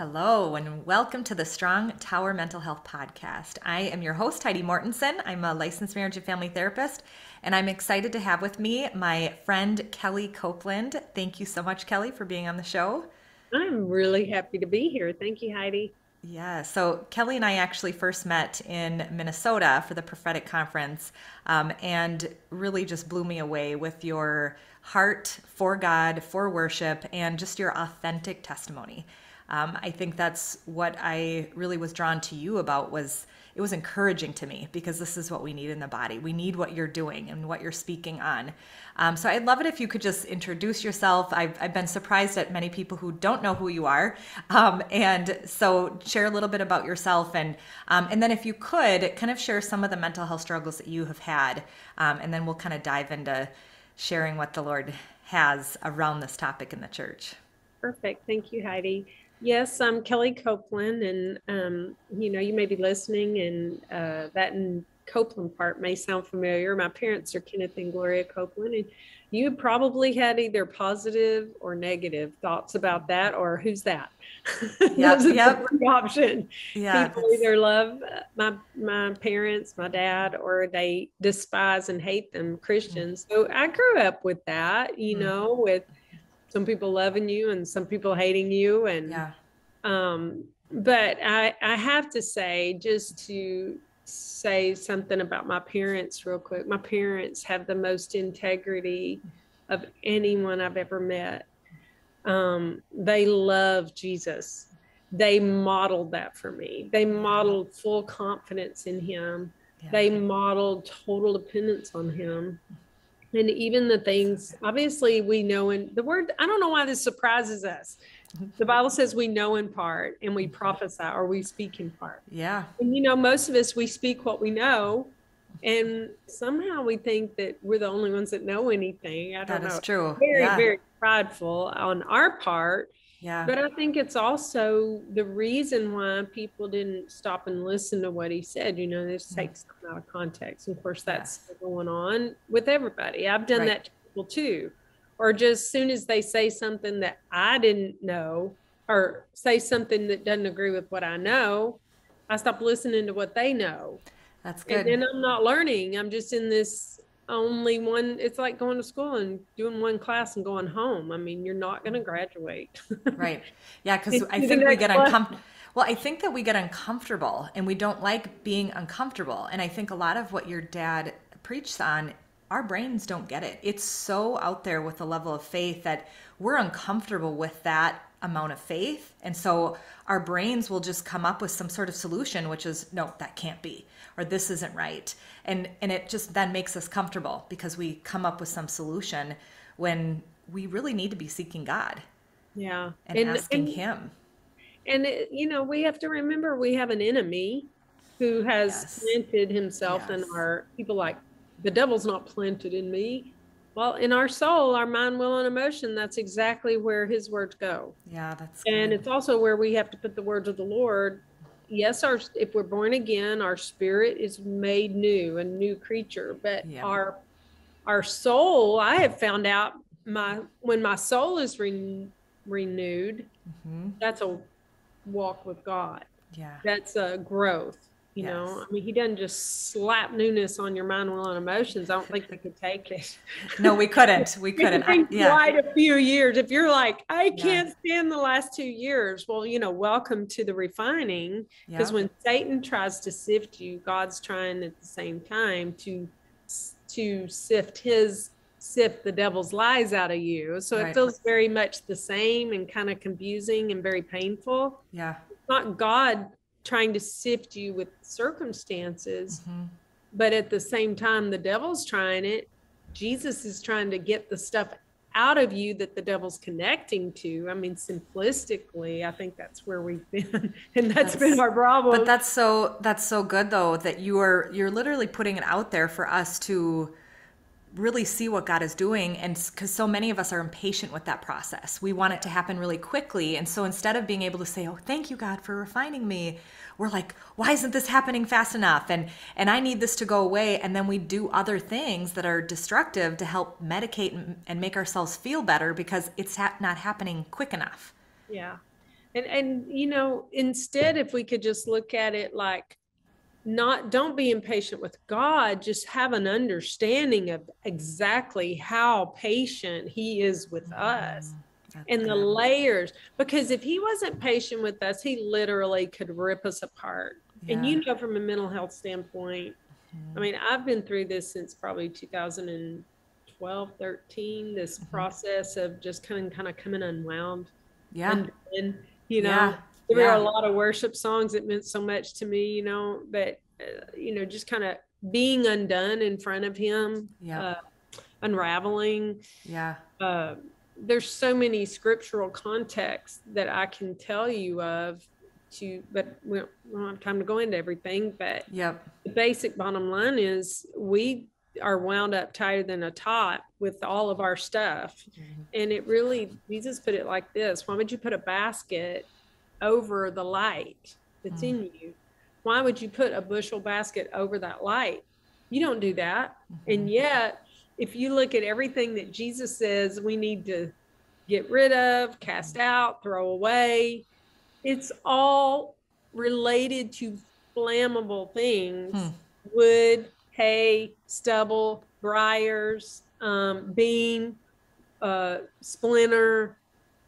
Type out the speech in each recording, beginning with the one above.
Hello, and welcome to the Strong Tower Mental Health Podcast. I am your host, Heidi Mortenson. I'm a licensed marriage and family therapist, and I'm excited to have with me my friend Kellie Copeland. Thank you so much, Kellie, for being on the show. I'm really happy to be here. Thank you, Heidi. Yeah, so Kellie and I actually first met in Minnesota for the prophetic conference um, and really just blew me away with your heart for God, for worship, and just your authentic testimony um, I think that's what I really was drawn to you about was it was encouraging to me because this is what we need in the body. We need what you're doing and what you're speaking on. Um, so I'd love it if you could just introduce yourself. I've, I've been surprised at many people who don't know who you are. Um, and so share a little bit about yourself. And, um, and then if you could kind of share some of the mental health struggles that you have had. Um, and then we'll kind of dive into sharing what the Lord has around this topic in the church. Perfect. Thank you, Heidi. Yes, I'm Kellie Copeland, and um, you know, you may be listening, and uh, that in Copeland part may sound familiar. My parents are Kenneth and Gloria Copeland, and you probably had either positive or negative thoughts about that, or who's that? Yeah, yep. option. Yeah, people either love my my parents, my dad, or they despise and hate them Christians. Mm-hmm. So I grew up with that, you mm-hmm. know, with some people loving you and some people hating you and yeah. um but i i have to say just to say something about my parents real quick. My parents have the most integrity of anyone i've ever met. Um they love jesus. They modeled that for me. They modeled full confidence in him. Yeah. they modeled total dependence on him and even the things obviously we know in the word i don't know why this surprises us. The bible says we know in part and we prophesy or we speak in part. Yeah. And you know most of us we speak what we know and somehow we think that we're the only ones that know anything. I don't that know. is true. Very yeah. very prideful on our part yeah. But I think it's also the reason why people didn't stop and listen to what he said. You know, this mm-hmm. takes out of context. Of course, that's yes. going on with everybody. I've done right. that to people too. Or just as soon as they say something that I didn't know, or say something that doesn't agree with what I know, I stop listening to what they know. That's good. And then I'm not learning. I'm just in this only one it's like going to school and doing one class and going home. I mean you're not going to mm-hmm. graduate. Right. Yeah because i think we get uncomfortable well i think that we get uncomfortable and we don't like being uncomfortable. And i think a lot of what your dad preached on our brains don't get it. It's so out there with the level of faith that we're uncomfortable with that amount of faith. And so our brains will just come up with some sort of solution which is no that can't be or this isn't right and and it just then makes us comfortable because we come up with some solution when we really need to be seeking god yeah. and, and asking and, him. And it, you know we have to remember we have an enemy who has yes. planted himself yes. in our people like the devil's not planted in me. Well in our soul our mind will and emotion that's exactly where his words go. Yeah that's and it's also where we have to put the words of the lord yes, our if we're born again, our spirit is made new, a new creature. But yeah. our our soul, I have found out my when my soul is re- renewed, mm-hmm. that's a walk with God. Yeah, that's a growth. You yes. know, I mean, he doesn't just slap newness on your mind, will, and emotions. I don't think we could take it. No, we couldn't. We couldn't. I, yeah. Quite a few years. If you're like, I can't yeah. stand the last two years, well, you know, welcome to the refining. Because yeah. when Satan tries to sift you, God's trying at the same time to to sift his sift the devil's lies out of you. So right. it feels very much the same and kind of confusing and very painful. Yeah. It's not God trying to sift you with circumstances. Mm-hmm. But at the same time, the devil's trying it. Jesus is trying to get the stuff out of you that the devil's connecting to. I mean, simplistically, I think that's where we've been, and that's, that's been our problem. But that's so that's so good though that you are you're literally putting it out there for us to really see what God is doing. And because so many of us are impatient with that process, we want it to happen really quickly. And so instead of being able to say, Oh, thank you, God, for refining me, we're like, Why isn't this happening fast enough? And, and I need this to go away. And then we do other things that are destructive to help medicate and, and make ourselves feel better because it's ha- not happening quick enough. Yeah. And and you know, instead if we could just look at it like not don't be impatient with God, just have an understanding of exactly how patient he is with us That's and the layers because if he wasn't patient with us, he literally could rip us apart. And you know from a mental health standpoint, Mhm. I mean, I've been through this since probably 2012, 13, this Mhm. process of just kind of kind of coming unwound. yeah. And, you know, Yeah. There were a lot of worship songs that meant so much to me, you know, but, uh, you know, just kind of being undone in front of him, Yeah. uh, unraveling. Yeah. Uh, there's so many scriptural contexts that I can tell you of to, but we don't, we don't have time to go into everything, but Yep. the basic bottom line is we are wound up tighter than a top with all of our stuff. Mhm. And it really, Jesus put it like this Why would you put a basket over the light that's in you? Why would you put a bushel basket over that light? You don't do that. And Mhm. yet, if you look at everything that Jesus says we need to get rid of, cast out, throw away, it's all related to flammable things Hmm. wood, hay, stubble, briars, um, bean, uh, splinter.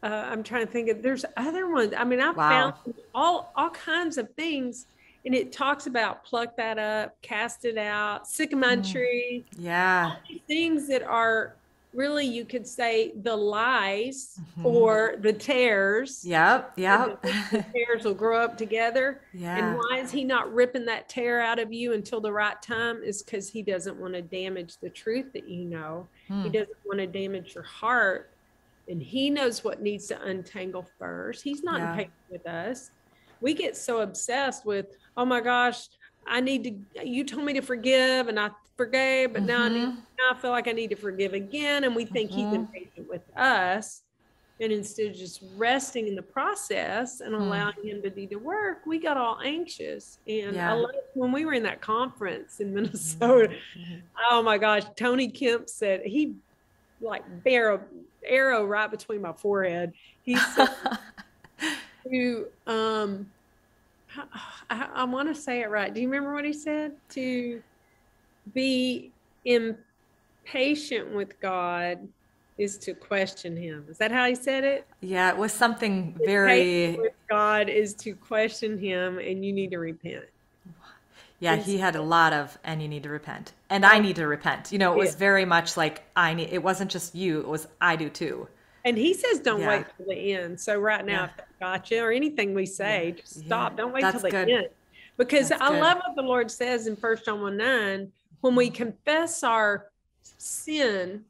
Uh, I'm trying to think of there's other ones. I mean, I've Wow. found all all kinds of things, and it talks about pluck that up, cast it out, sycamore Mm. tree, Yeah. things that are really you could say the lies Mhm. or the tears. Yep. Yep. The tears will grow up together. yeah. And why is he not ripping that tear out of you until the right time? Is because he doesn't want to damage the truth that you know. He Hmm. doesn't want to damage your heart. And he knows what needs to untangle first. He's not Yeah. with us. We get so obsessed with, oh my gosh, I need to, you told me to forgive and I forgave, but now I need Mhm. now I feel like I need to forgive again. And we think he's Mhm. impatient with us. And instead of just resting in the process and Hmm. allowing him to do the work, we got all anxious. And Yeah. I love when we were in that conference in Minnesota. Mhm. Oh my gosh, Tony Kemp said he like arrow arrow right between my forehead. He said to um I, I want to say it right. Do you remember what he said? To be impatient with God is to question him. Is that how he said it? yeah. It was something very. with God is to question him and you need to repent. Yeah. He had a lot of, and you need to repent, and I need to repent. You know, it was Yeah. very much like I need. It wasn't just you. It was I do too. And he says, don't Yeah. wait till the end. So right now, Yeah. if that got you or anything we say, just stop. Don't wait That's till the good. end. Because That's I good. love what the Lord says in First John 1 9, when we confess our sin,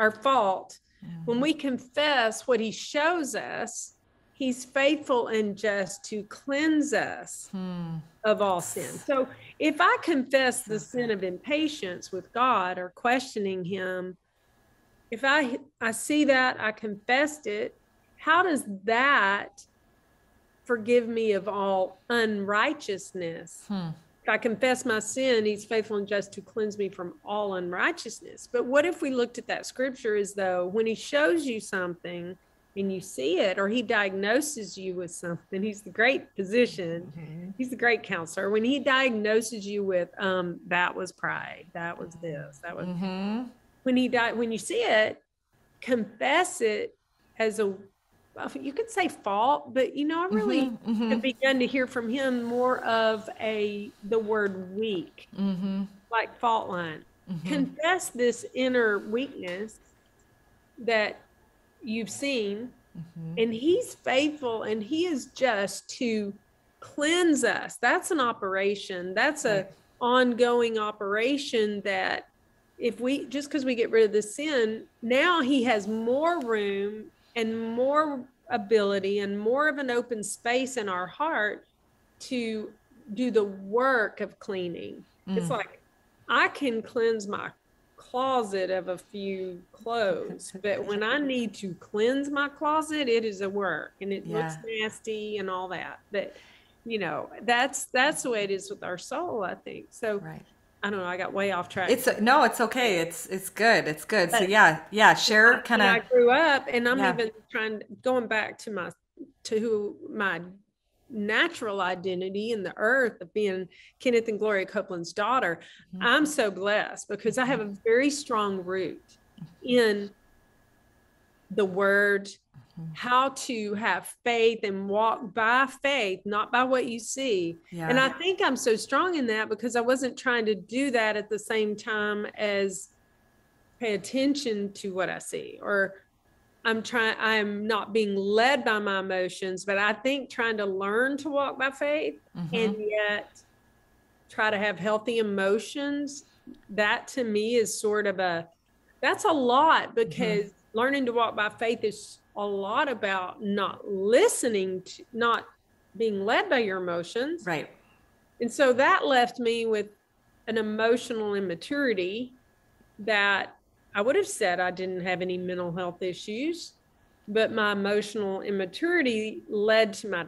our fault, when we confess what he shows us, he's faithful and just to cleanse us Hmm. of all sin. So if I confess the sin of impatience with God or questioning him, if I I see that, I confessed it, how does that forgive me of all unrighteousness? Hmm. If I confess my sin, he's faithful and just to cleanse me from all unrighteousness. But what if we looked at that scripture as though when he shows you something and you see it, or he diagnoses you with something, he's the great physician, Mhm. he's the great counselor. When he diagnoses you with um that was pride, that was this, that was Mhm. when he died when you see it, confess it as a you could say fault, but you know, I really Mhm. Mhm. have begun to hear from him more of a the word weak, Mhm. like fault line. Confess this inner weakness that you've seen, Mhm. and he's faithful and he is just to cleanse us. That's an operation. That's a Right. ongoing operation that if we just because we get rid of the sin, now he has more room and more ability and more of an open space in our heart to do the work of cleaning. It's Mm. like I can cleanse my closet of a few clothes, but when I need to cleanse my closet, it is a work and it looks nasty and all that. But you know, that's that's the way it is with our soul, I think. So Right. I don't know, I got way off track. It's no, it's okay. It's it's good. It's good. So yeah, yeah. Share kind when I grew up and I'm Yeah. even trying going back to my to who my natural identity in the earth of being Kenneth and Gloria Copeland's daughter, mm-hmm. I'm so blessed because I have a very strong root in the word, mm-hmm. how to have faith and walk by faith, not by what you see. Yeah. And I think I'm so strong in that because I wasn't trying to do that at the same time as pay attention to what I see or I'm trying, I'm not being led by my emotions, but I think trying to learn to walk by faith mm-hmm. and yet try to have healthy emotions, that to me is sort of a, that's a lot mm-hmm. because mm-hmm. learning to walk by faith is a lot about not listening to, not being led by your emotions. Right. And so that left me with an emotional immaturity that I would have said I didn't have any mental health issues, but my emotional immaturity led to my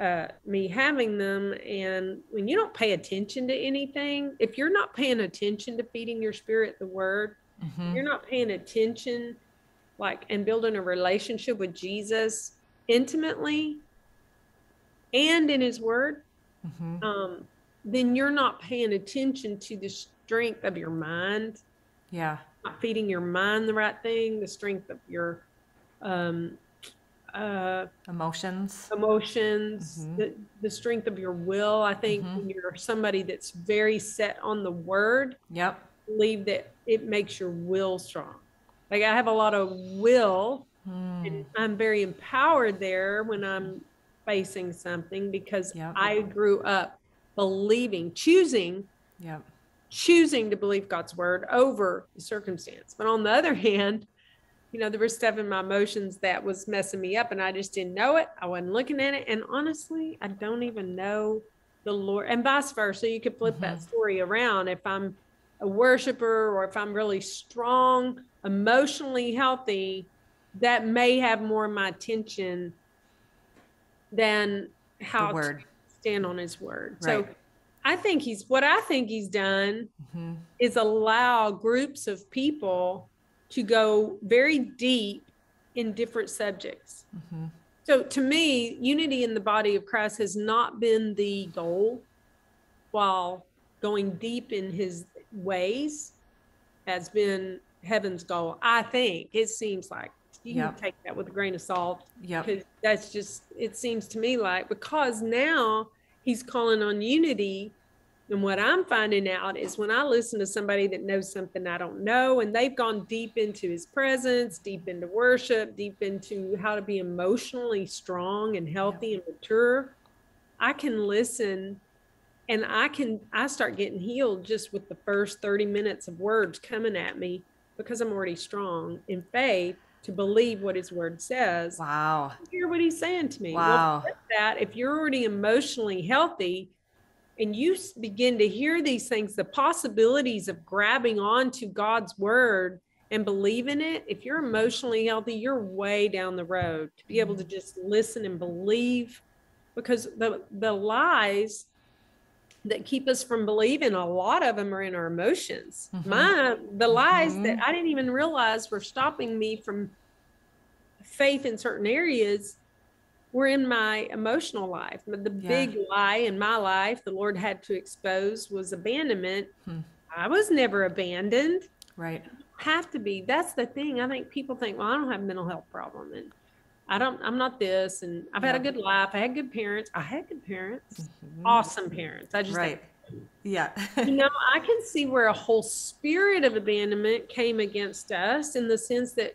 uh, me having them. And when you don't pay attention to anything, if you're not paying attention to feeding your spirit the word, mm-hmm. you're not paying attention, like and building a relationship with Jesus intimately and in His Word, mm-hmm. um, then you're not paying attention to the strength of your mind. Yeah not feeding your mind the right thing, the strength of your um, uh, emotions, emotions, mm-hmm. the, the strength of your will. I think mm-hmm. when you're somebody that's very set on the word, yep, believe that it makes your will strong. Like I have a lot of will, mm. and I'm very empowered there when I'm facing something because yep. I grew up believing, choosing yep choosing to believe God's word over the circumstance. But on the other hand, you know, there was stuff in my emotions that was messing me up and I just didn't know it. I wasn't looking at it. And honestly, I don't even know the Lord and vice versa. You could flip mm-hmm. that story around. If I'm a worshiper or if I'm really strong, emotionally healthy, that may have more of my attention than how to stand on his word. Right. So I think he's what I think he's done mm-hmm. is allow groups of people to go very deep in different subjects. Mm-hmm. So to me, unity in the body of Christ has not been the goal, while going deep in his ways has been heaven's goal. I think it seems like you yep. can take that with a grain of salt. Yeah. Because that's just it seems to me like because now he's calling on unity. And what I'm finding out is when I listen to somebody that knows something I don't know, and they've gone deep into his presence, deep into worship, deep into how to be emotionally strong and healthy and mature, I can listen and I can I start getting healed just with the first 30 minutes of words coming at me because I'm already strong in faith to believe what his word says. Wow. Hear what he's saying to me. Wow. Well, that if you're already emotionally healthy and you begin to hear these things, the possibilities of grabbing onto God's word and believe in it, if you're emotionally healthy, you're way down the road to be able to mm-hmm. just listen and believe because the the lies that keep us from believing a lot of them are in our emotions mm-hmm. my the lies mm-hmm. that i didn't even realize were stopping me from faith in certain areas were in my emotional life the yeah. big lie in my life the lord had to expose was abandonment hmm. i was never abandoned right have to be that's the thing i think people think well i don't have a mental health problem and I don't, I'm not this. And I've had a good life. I had good parents. I had good parents, mm-hmm. awesome parents. I just, right. yeah. you know, I can see where a whole spirit of abandonment came against us in the sense that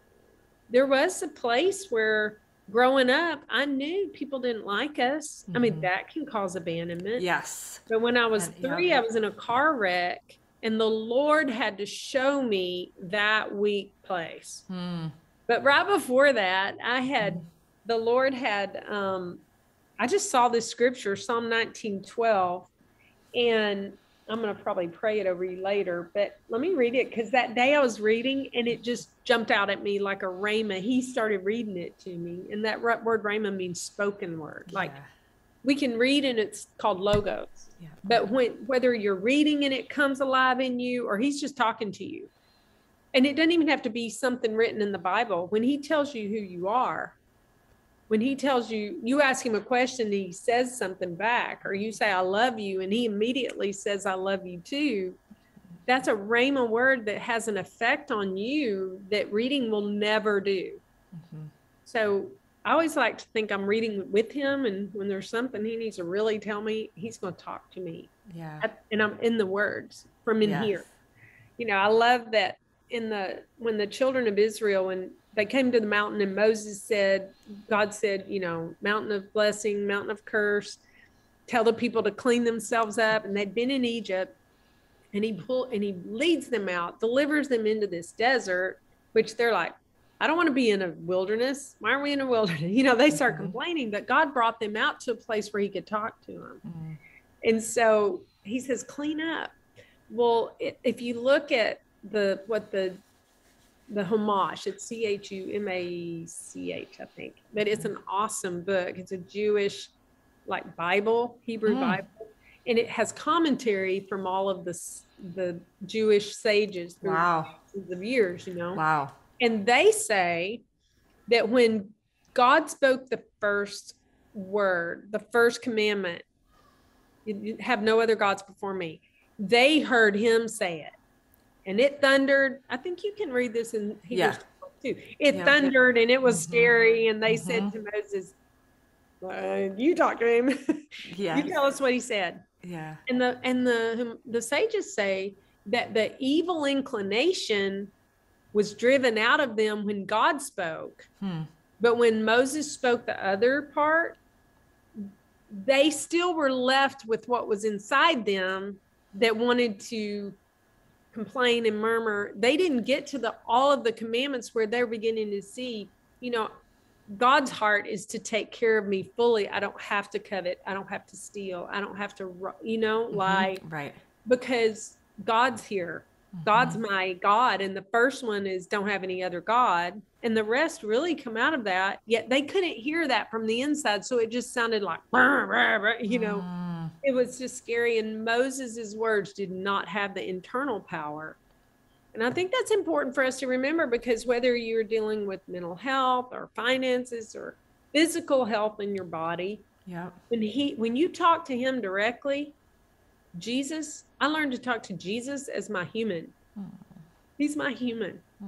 there was a place where growing up, I knew people didn't like us. Mm-hmm. I mean, mm-hmm. that can cause abandonment. Yes. But when I was and, three, yeah. I was in a car wreck and the Lord had to show me that weak place. Mm but right before that, I had the Lord had um I just saw this scripture, Psalm 19 12, and I'm gonna probably pray it over you later, but let me read it because that day I was reading and it just jumped out at me like a rhema. He started reading it to me, and that word rhema means spoken word. Like we can read and it's called logos. Yeah. But when whether you're reading and it comes alive in you, or he's just talking to you, and it doesn't even have to be something written in the Bible. When he tells you who you are, when he tells you, you ask him a question, and he says something back, or you say, I love you, and he immediately says, I love you too. That's a Rhema word that has an effect on you that reading will never do. Mm-hmm. So I always like to think I'm reading with him, and when there's something he needs to really tell me, he's going to talk to me. Yeah. And I'm in the words from in yes. here. You know, I love that in the when the children of Israel when they came to the mountain and Moses said, God said, you know, mountain of blessing, mountain of curse, tell the people to clean themselves up. And they'd been in Egypt and he pull and he leads them out, delivers them into this desert, which they're like, I don't want to be in a wilderness. Why are we in a wilderness? You know, they start mm-hmm. complaining, but God brought them out to a place where he could talk to them. Mm-hmm. And so he says, clean up. Well, if you look at the what the the Chumash. It's C H U M A C H, I think. But it's an awesome book. It's a Jewish, like Bible, Hebrew mm. Bible, and it has commentary from all of the the Jewish sages through wow. of years. You know. Wow. And they say that when God spoke the first word, the first commandment, you have no other gods before me. They heard him say it and it thundered. I think you can read this in Hebrews yeah. too. It yeah, thundered and it was mm-hmm. scary. And they mm-hmm. said to Moses, uh, "You talk to him. Yeah, you tell us what he said." Yeah. And the and the the sages say that the evil inclination was driven out of them when God spoke. Hmm. But when Moses spoke the other part, they still were left with what was inside them that wanted to complain and murmur they didn't get to the all of the commandments where they're beginning to see you know god's heart is to take care of me fully. I don't have to covet. I don't have to steal. I don't have to you know mm-hmm. lie right. because god's here. Mm-hmm. god's my god and the first one is don't have any other god and the rest really come out of that yet they couldn't hear that from the inside so it just sounded like you know? Mm it was just scary. And Moses's words did not have the internal power. And I think that's important for us to remember because whether you're dealing with mental health or finances or physical health in your body, yeah. When he when you talk to him directly, Jesus, I learned to talk to Jesus as my human. Aww. He's my human. Aww.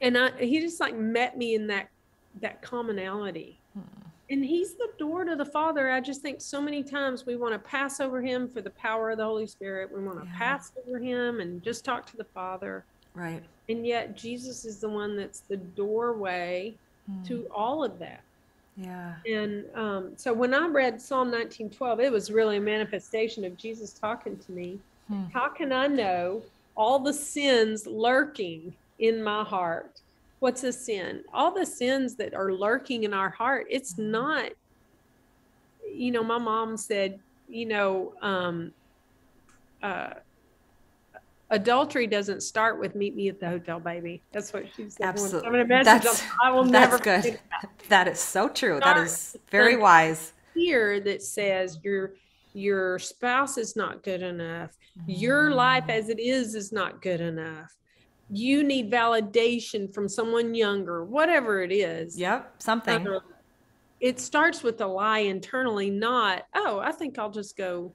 And I he just like met me in that that commonality hmm. And he's the door to the father. I just think so many times we want to pass over him for the power of the holy spirit. We want to yeah. pass over him and just talk to the father. Right. And yet jesus is the one that's the doorway mm. to all of that. Yeah. And um, so when i read psalm 1912 it was really a manifestation of jesus talking to me. Hmm. how can i know all the sins lurking in my heart what's a sin? All the sins that are lurking in our heart it's mm-hmm. not you know my mom said you know um uh adultery doesn't start with meet me at the hotel baby. That's what she said. Absolutely I'm that's, i will never good. that. Is so true. That is very wise. here that says your your spouse is not good enough. Your life mm. as it is is not good enough you need validation from someone younger, whatever it is. Yep, something. Uh, it starts with a lie internally, not, oh, I think I'll just go,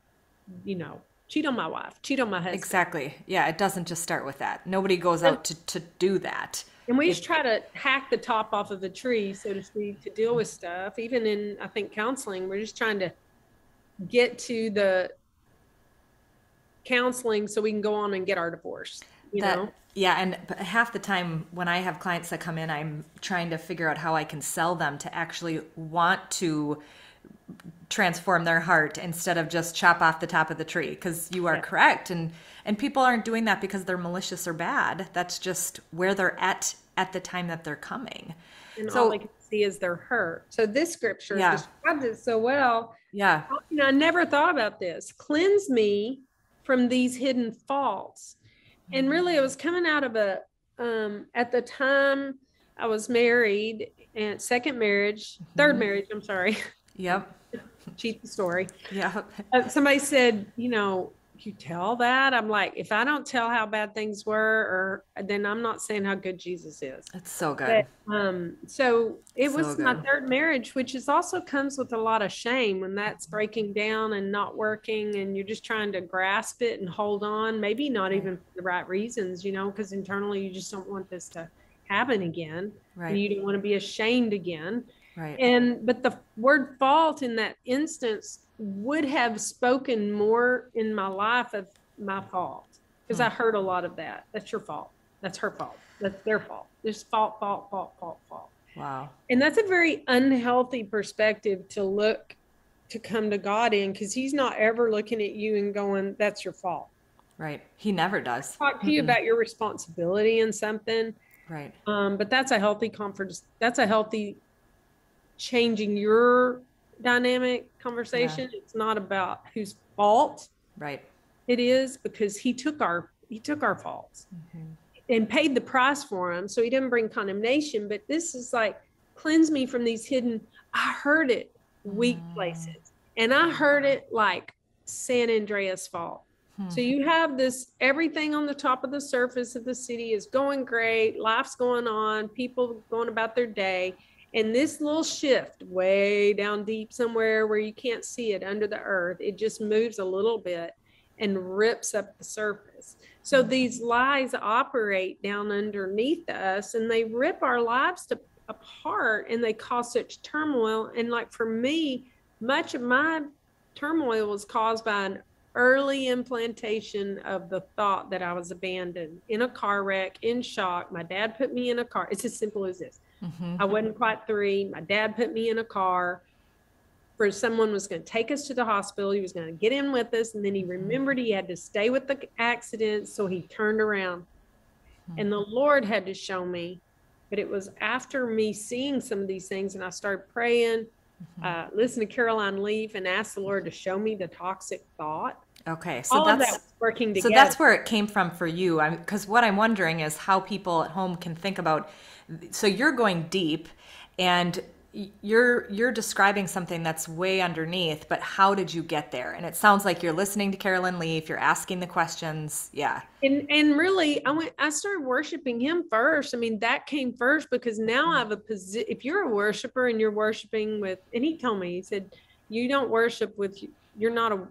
you know, cheat on my wife, cheat on my husband. Exactly. Yeah, it doesn't just start with that. Nobody goes out to, to do that. And we just try to hack the top off of the tree, so to speak, to deal with stuff. Even in, I think, counseling, we're just trying to get to the counseling so we can go on and get our divorce. You that, know? Yeah, and half the time when I have clients that come in, I'm trying to figure out how I can sell them to actually want to transform their heart instead of just chop off the top of the tree because you are yeah. correct and and people aren't doing that because they're malicious or bad. That's just where they're at at the time that they're coming. And so, all they can see is their hurt. So this scripture yeah. describes it so well. Yeah. You know, i never thought about this. Cleanse me from these hidden faults and really it was coming out of a um, at the time i was married and second marriage 3rd mm-hmm. marriage i'm sorry. Yep. Cheat the story. Yeah uh, somebody said you know you tell that? I'm like if i don't tell how bad things were or then i'm not saying how good jesus is. It's so good. But, um so it so was good. my third marriage which is also comes with a lot of shame when that's breaking down and not working and you're just trying to grasp it and hold on maybe not even for the right reasons you know because internally you just don't want this to happen again. Right. and you don't want to be ashamed again right and but the word fault in that instance would have spoken more in my life of my fault because I hmm. heard a lot of that. That's your fault. That's her fault. That's their fault. There's fault, fault, fault, fault, fault. Wow. And that's a very unhealthy perspective to look to come to God in because He's not ever looking at you and going, "That's your fault." Right. He never does. Talk to you about your responsibility in something. Right. Um, but that's a healthy comfort. That's a healthy changing your dynamic conversation. Yeah. It's not about whose fault right it is because he took our he took our faults mm-hmm. and paid the price for them. So he didn't bring condemnation. But this is like cleanse me from these hidden. I heard it weak mm. places, and I heard it like San Andreas fault. Hmm. So you have this everything on the top of the surface of the city is going great, life's going on, people going about their day, and this little shift way down deep somewhere where you can't see it under the earth, it just moves a little bit and rips up the surface. So mm-hmm. these lies operate down underneath us and they rip our lives to, apart and they cause such turmoil. And like for me, much of my turmoil was caused by an early implantation of the thought that I was abandoned in a car wreck, in shock. My dad put me in a car. It's as simple as this. Mm-hmm. I wasn't quite three. My dad put me in a car for someone was going to take us to the hospital. He was going to get in with us. And then he remembered he had to stay with the accident. So he turned around. Mm-hmm. And the Lord had to show me. But it was after me seeing some of these things and I started praying, mm-hmm. uh, listen to Caroline Leaf and ask the Lord to show me the toxic thought. Okay, so All that's that working together. So that's where it came from for you. Because what I'm wondering is how people at home can think about so you're going deep and you're you're describing something that's way underneath but how did you get there? And it sounds like you're listening to carolyn leaf you're asking the questions yeah. And and really i went i started worshiping him first. I mean that came first because now i have a position if you're a worshiper and you're worshiping with and he told me he said you don't worship with you're not a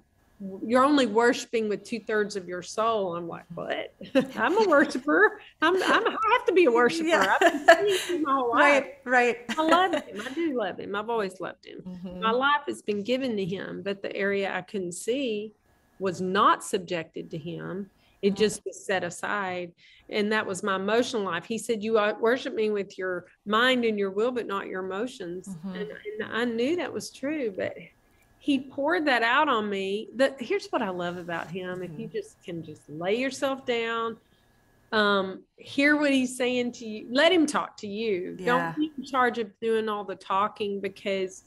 you're only worshiping with two thirds of your soul. I'm like, what? I'm a worshiper. I'm, I'm, i have to be a worshiper. Yeah. I've been my whole life. Right, right. I love him. I do love him. I've always loved him. Mm-hmm. My life has been given to him, but the area I couldn't see was not subjected to him. It mm-hmm. just was set aside. And that was my emotional life. He said, You worship me with your mind and your will, but not your emotions. Mm-hmm. And, and I knew that was true, but he poured that out on me. That here's what I love about him. If you mm-hmm. just can just lay yourself down, um, hear what he's saying to you, let him talk to you. Yeah. Don't be in charge of doing all the talking because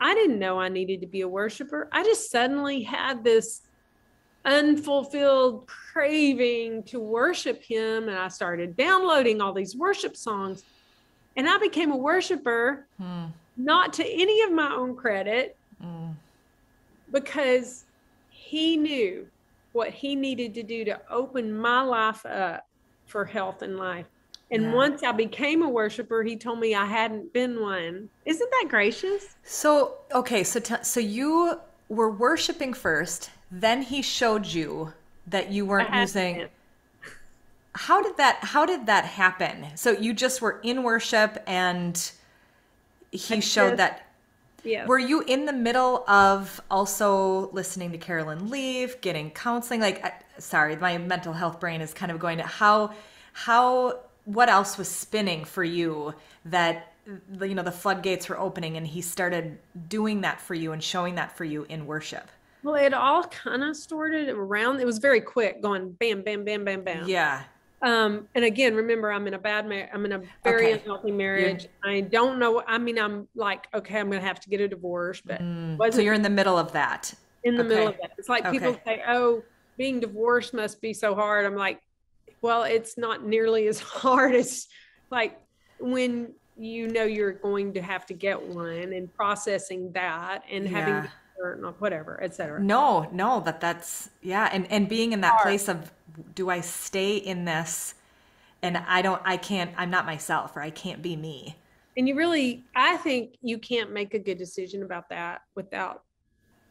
I didn't know I needed to be a worshiper. I just suddenly had this unfulfilled craving to worship him and I started downloading all these worship songs and I became a worshiper, hmm. not to any of my own credit. Mm because he knew what he needed to do to open my life up for health and life. And yeah. once I became a worshiper, he told me I hadn't been one. Isn't that gracious? So, okay, so t- so you were worshiping first, then he showed you that you weren't using been. How did that how did that happen? So you just were in worship and he I showed just, that yeah. Were you in the middle of also listening to Carolyn Leaf, getting counseling? Like, sorry, my mental health brain is kind of going to how, how, what else was spinning for you that, you know, the floodgates were opening and he started doing that for you and showing that for you in worship? Well, it all kind of started around, it was very quick going bam, bam, bam, bam, bam. Yeah. Um, and again, remember, I'm in a bad marriage. I'm in a very okay. unhealthy marriage. You're... I don't know. I mean, I'm like, okay, I'm going to have to get a divorce, but mm. so you're in the middle of that. In the okay. middle of that, it's like okay. people say, "Oh, being divorced must be so hard." I'm like, well, it's not nearly as hard as like when you know you're going to have to get one and processing that and yeah. having or whatever, etc. No, no, that that's yeah, and and being in that Hard. place of do I stay in this and I don't I can't I'm not myself or I can't be me. And you really I think you can't make a good decision about that without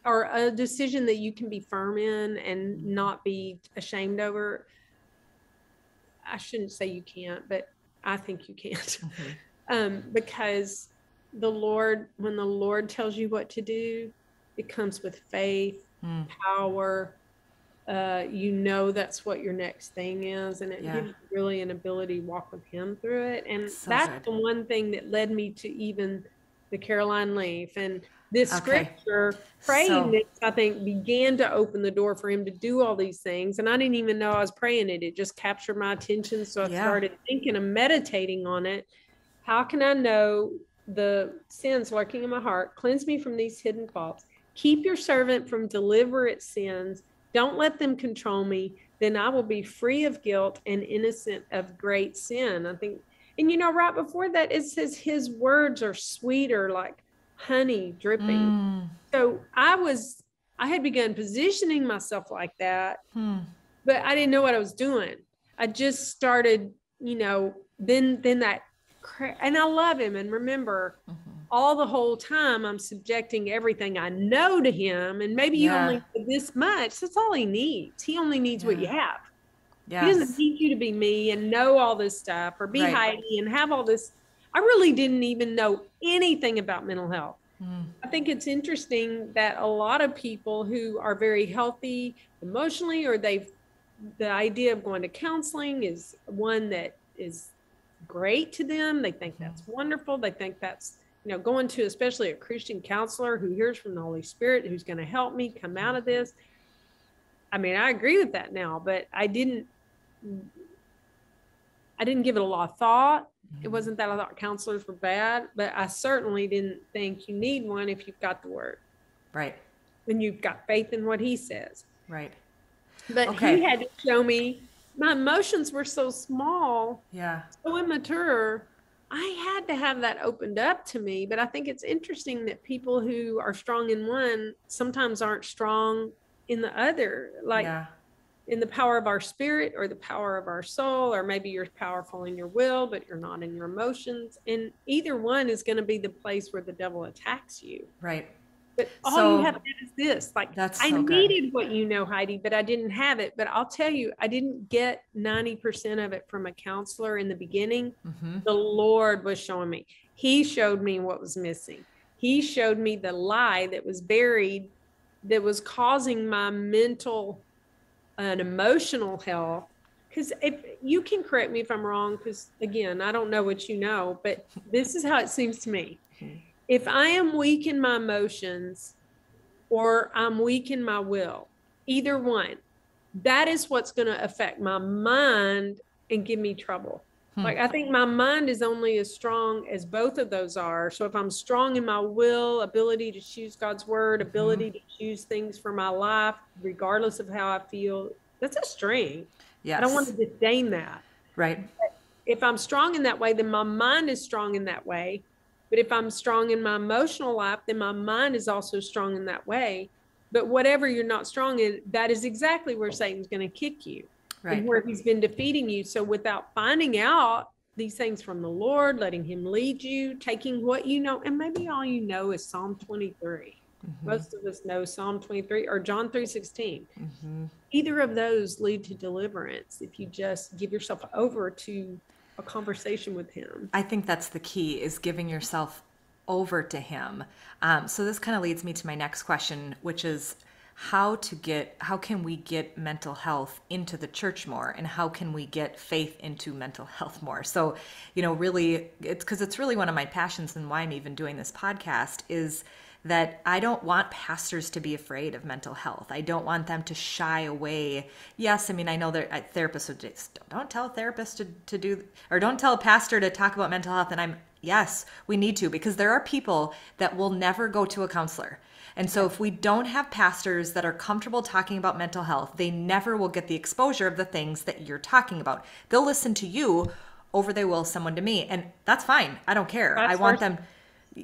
or a decision that you can be firm in and not be ashamed over. I shouldn't say you can't, but I think you can't. Mm-hmm. Um, because the Lord, when the Lord tells you what to do, it comes with faith, mm. power, uh, you know that's what your next thing is, and it yeah. gives you really an ability to walk with Him through it. And so that's good. the one thing that led me to even the Caroline Leaf and this okay. scripture. Praying so, this, I think, began to open the door for him to do all these things, and I didn't even know I was praying it. It just captured my attention, so I yeah. started thinking and meditating on it. How can I know the sins lurking in my heart? Cleanse me from these hidden faults. Keep your servant from deliberate sins don't let them control me. Then I will be free of guilt and innocent of great sin. I think, and you know, right before that, it says his words are sweeter, like honey dripping. Mm. So I was, I had begun positioning myself like that, hmm. but I didn't know what I was doing. I just started, you know, then, then that, and I love him. And remember, mm-hmm all the whole time I'm subjecting everything I know to him. And maybe you yeah. only this much. That's all he needs. He only needs yeah. what you have. Yes. He doesn't need you to be me and know all this stuff or be right. Heidi and have all this. I really didn't even know anything about mental health. Mm. I think it's interesting that a lot of people who are very healthy emotionally or they've the idea of going to counseling is one that is great to them. They think that's wonderful. They think that's you know, going to especially a Christian counselor who hears from the Holy Spirit, who's going to help me come out of this. I mean, I agree with that now, but I didn't. I didn't give it a lot of thought. It mm-hmm. wasn't that I thought counselors were bad, but I certainly didn't think you need one if you've got the word. Right. And you've got faith in what he says. Right. But okay. he had to show me my emotions were so small. Yeah. So immature I had to have that opened up to me. But I think it's interesting that people who are strong in one sometimes aren't strong in the other. Like yeah. in the power of our spirit or the power of our soul, or maybe you're powerful in your will, but you're not in your emotions. And either one is going to be the place where the devil attacks you. Right. But all so, you have to do is this. Like that's I needed what you know, Heidi, but I didn't have it. But I'll tell you, I didn't get 90% of it from a counselor in the beginning. Mm-hmm. The Lord was showing me. He showed me what was missing. He showed me the lie that was buried that was causing my mental and emotional health because if you can correct me if i'm wrong because again i don't know what you know but this is how it seems to me mm-hmm if I am weak in my emotions or I'm weak in my will, either one, that is what's going to affect my mind and give me trouble. Hmm. Like I think my mind is only as strong as both of those are. So if I'm strong in my will, ability to choose God's word, mm-hmm. ability to choose things for my life, regardless of how I feel, that's a strength. Yes. I don't want to disdain that. Right. But if I'm strong in that way, then my mind is strong in that way. But if I'm strong in my emotional life, then my mind is also strong in that way. But whatever you're not strong in, that is exactly where Satan's going to kick you right. and where he's been defeating you. So without finding out these things from the Lord, letting him lead you, taking what you know, and maybe all you know is Psalm 23. Mm-hmm. Most of us know Psalm 23 or John 3:16. Mm-hmm. Either of those lead to deliverance if you just give yourself over to a conversation with him. I think that's the key is giving yourself over to him. Um, so this kind of leads me to my next question, which is how to get how can we get mental health into the church more and how can we get faith into mental health more so you know really it's because it's really one of my passions and why i'm even doing this podcast is that I don't want pastors to be afraid of mental health. I don't want them to shy away. Yes, I mean, I know that uh, therapists would just don't tell a therapist to, to do, or don't tell a pastor to talk about mental health. And I'm, yes, we need to, because there are people that will never go to a counselor. And so, if we don't have pastors that are comfortable talking about mental health, they never will get the exposure of the things that you're talking about. They'll listen to you over they will someone to me. And that's fine. I don't care. That's I want them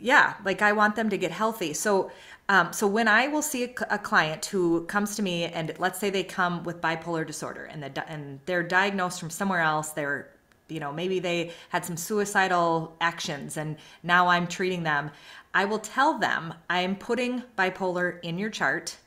yeah, like I want them to get healthy. So, um, so when I will see a, a, client who comes to me and let's say they come with bipolar disorder and the, and they're diagnosed from somewhere else, they're you know maybe they had some suicidal actions and now I'm treating them. I will tell them I'm putting bipolar in your chart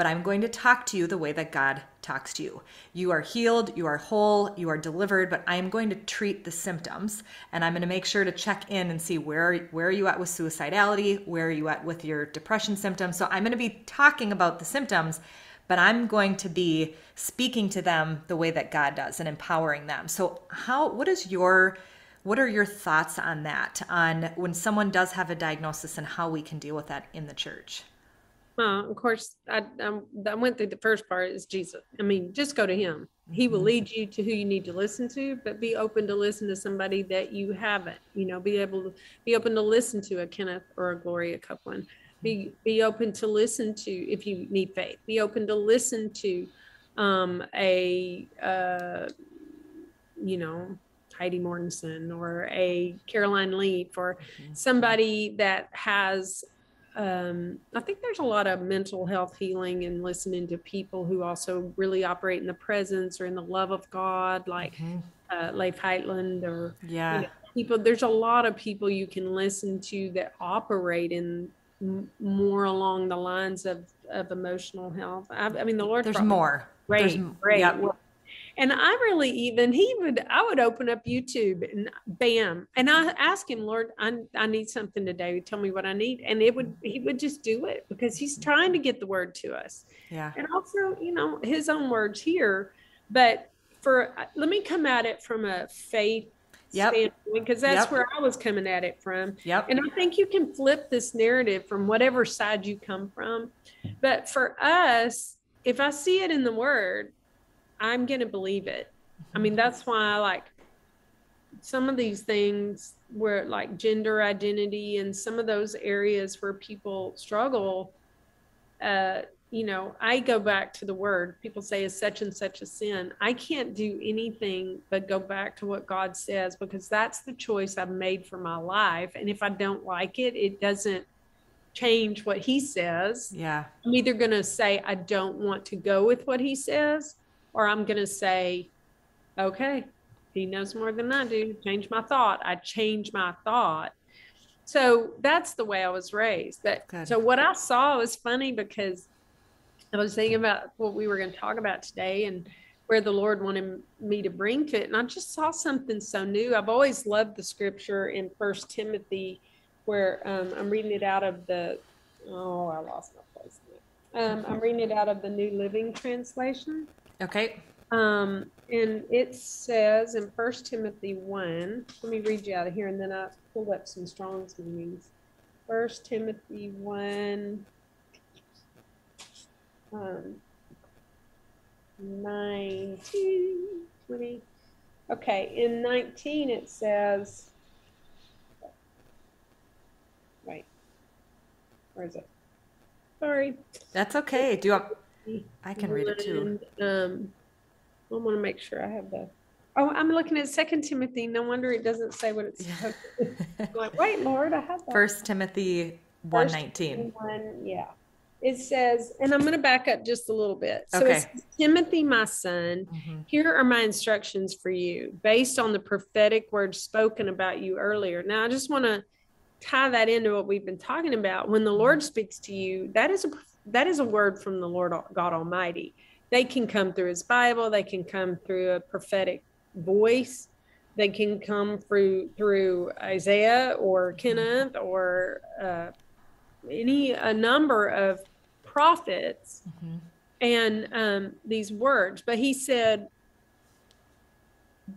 but I'm going to talk to you the way that God talks to you. You are healed, you are whole, you are delivered, but I am going to treat the symptoms and I'm going to make sure to check in and see where where are you at with suicidality, where are you at with your depression symptoms. So I'm going to be talking about the symptoms, but I'm going to be speaking to them the way that God does and empowering them. So how what is your what are your thoughts on that on when someone does have a diagnosis and how we can deal with that in the church? Well, of course, I, I, I went through the first part is Jesus. I mean, just go to him. He will mm-hmm. lead you to who you need to listen to, but be open to listen to somebody that you haven't. You know, be able to be open to listen to a Kenneth or a Gloria Copeland. Be be open to listen to if you need faith. Be open to listen to um, a uh, you know Heidi Mortenson or a Caroline Leaf or mm-hmm. somebody that has um, I think there's a lot of mental health healing and listening to people who also really operate in the presence or in the love of God, like mm-hmm. uh, Leif Hetland or yeah, you know, people. There's a lot of people you can listen to that operate in m- more along the lines of of emotional health. I, I mean, the Lord. There's more. Great, there's, great. Yep. And I really even he would I would open up YouTube and bam, and I ask him, Lord, I I need something today. Tell me what I need, and it would he would just do it because he's trying to get the word to us. Yeah. And also, you know, his own words here, but for uh, let me come at it from a faith yep. standpoint because that's yep. where I was coming at it from. Yep. And I think you can flip this narrative from whatever side you come from. But for us, if I see it in the word, I'm going to believe it. I mean, that's why I like some of these things where like gender identity and some of those areas where people struggle. Uh, you know, I go back to the word. People say, is such and such a sin? I can't do anything but go back to what God says because that's the choice I've made for my life. And if I don't like it, it doesn't change what He says. Yeah. I'm either going to say, I don't want to go with what He says, or I'm going to say, okay, he knows more than I do. Change my thought. I change my thought. So that's the way I was raised. That so what I saw was funny because I was thinking about what we were going to talk about today and where the Lord wanted me to bring to it. And I just saw something so new. I've always loved the scripture in First Timothy, where um, I'm reading it out of the oh, I lost my place. Um, I'm reading it out of the New Living Translation. Okay. Um, and it says in First Timothy 1, let me read you out of here, and then I pulled up some Strong's meanings. First Timothy 1, um, 19, 20. Okay, in 19 it says, right, where is it? Sorry. That's okay. Do you want I can read it too. Um, I want to make sure I have the. Oh, I'm looking at Second Timothy. No wonder it doesn't say what it's. like, wait, Lord, I have that. First Timothy one nineteen. One, yeah. It says, and I'm going to back up just a little bit. So okay. it's Timothy, my son, mm-hmm. here are my instructions for you based on the prophetic words spoken about you earlier. Now, I just want to tie that into what we've been talking about. When the Lord mm-hmm. speaks to you, that is a that is a word from the Lord God Almighty. They can come through his Bible, they can come through a prophetic voice, they can come through through Isaiah or Kenneth or uh, any a number of prophets mm-hmm. and um, these words. But he said,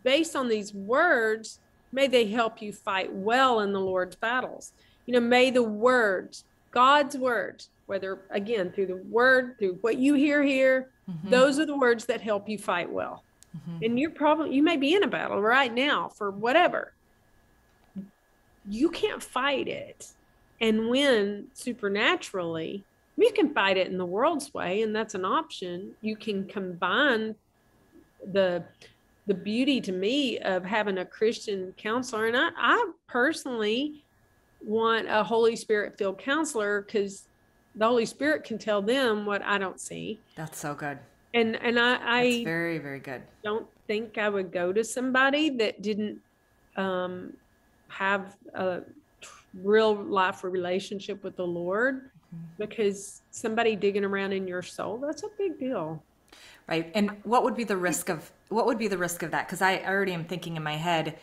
based on these words, may they help you fight well in the Lord's battles. You know, may the words, God's words, whether again through the word, through what you hear here, mm-hmm. those are the words that help you fight well. Mm-hmm. And you're probably you may be in a battle right now for whatever. You can't fight it and win supernaturally. You can fight it in the world's way, and that's an option. You can combine the the beauty to me of having a Christian counselor. And I, I personally want a Holy Spirit filled counselor because the Holy Spirit can tell them what I don't see. That's so good. And and I, I very very good. Don't think I would go to somebody that didn't um, have a real life relationship with the Lord mm-hmm. because somebody digging around in your soul that's a big deal right and what would be the risk of what would be the risk of that because i already am thinking in my head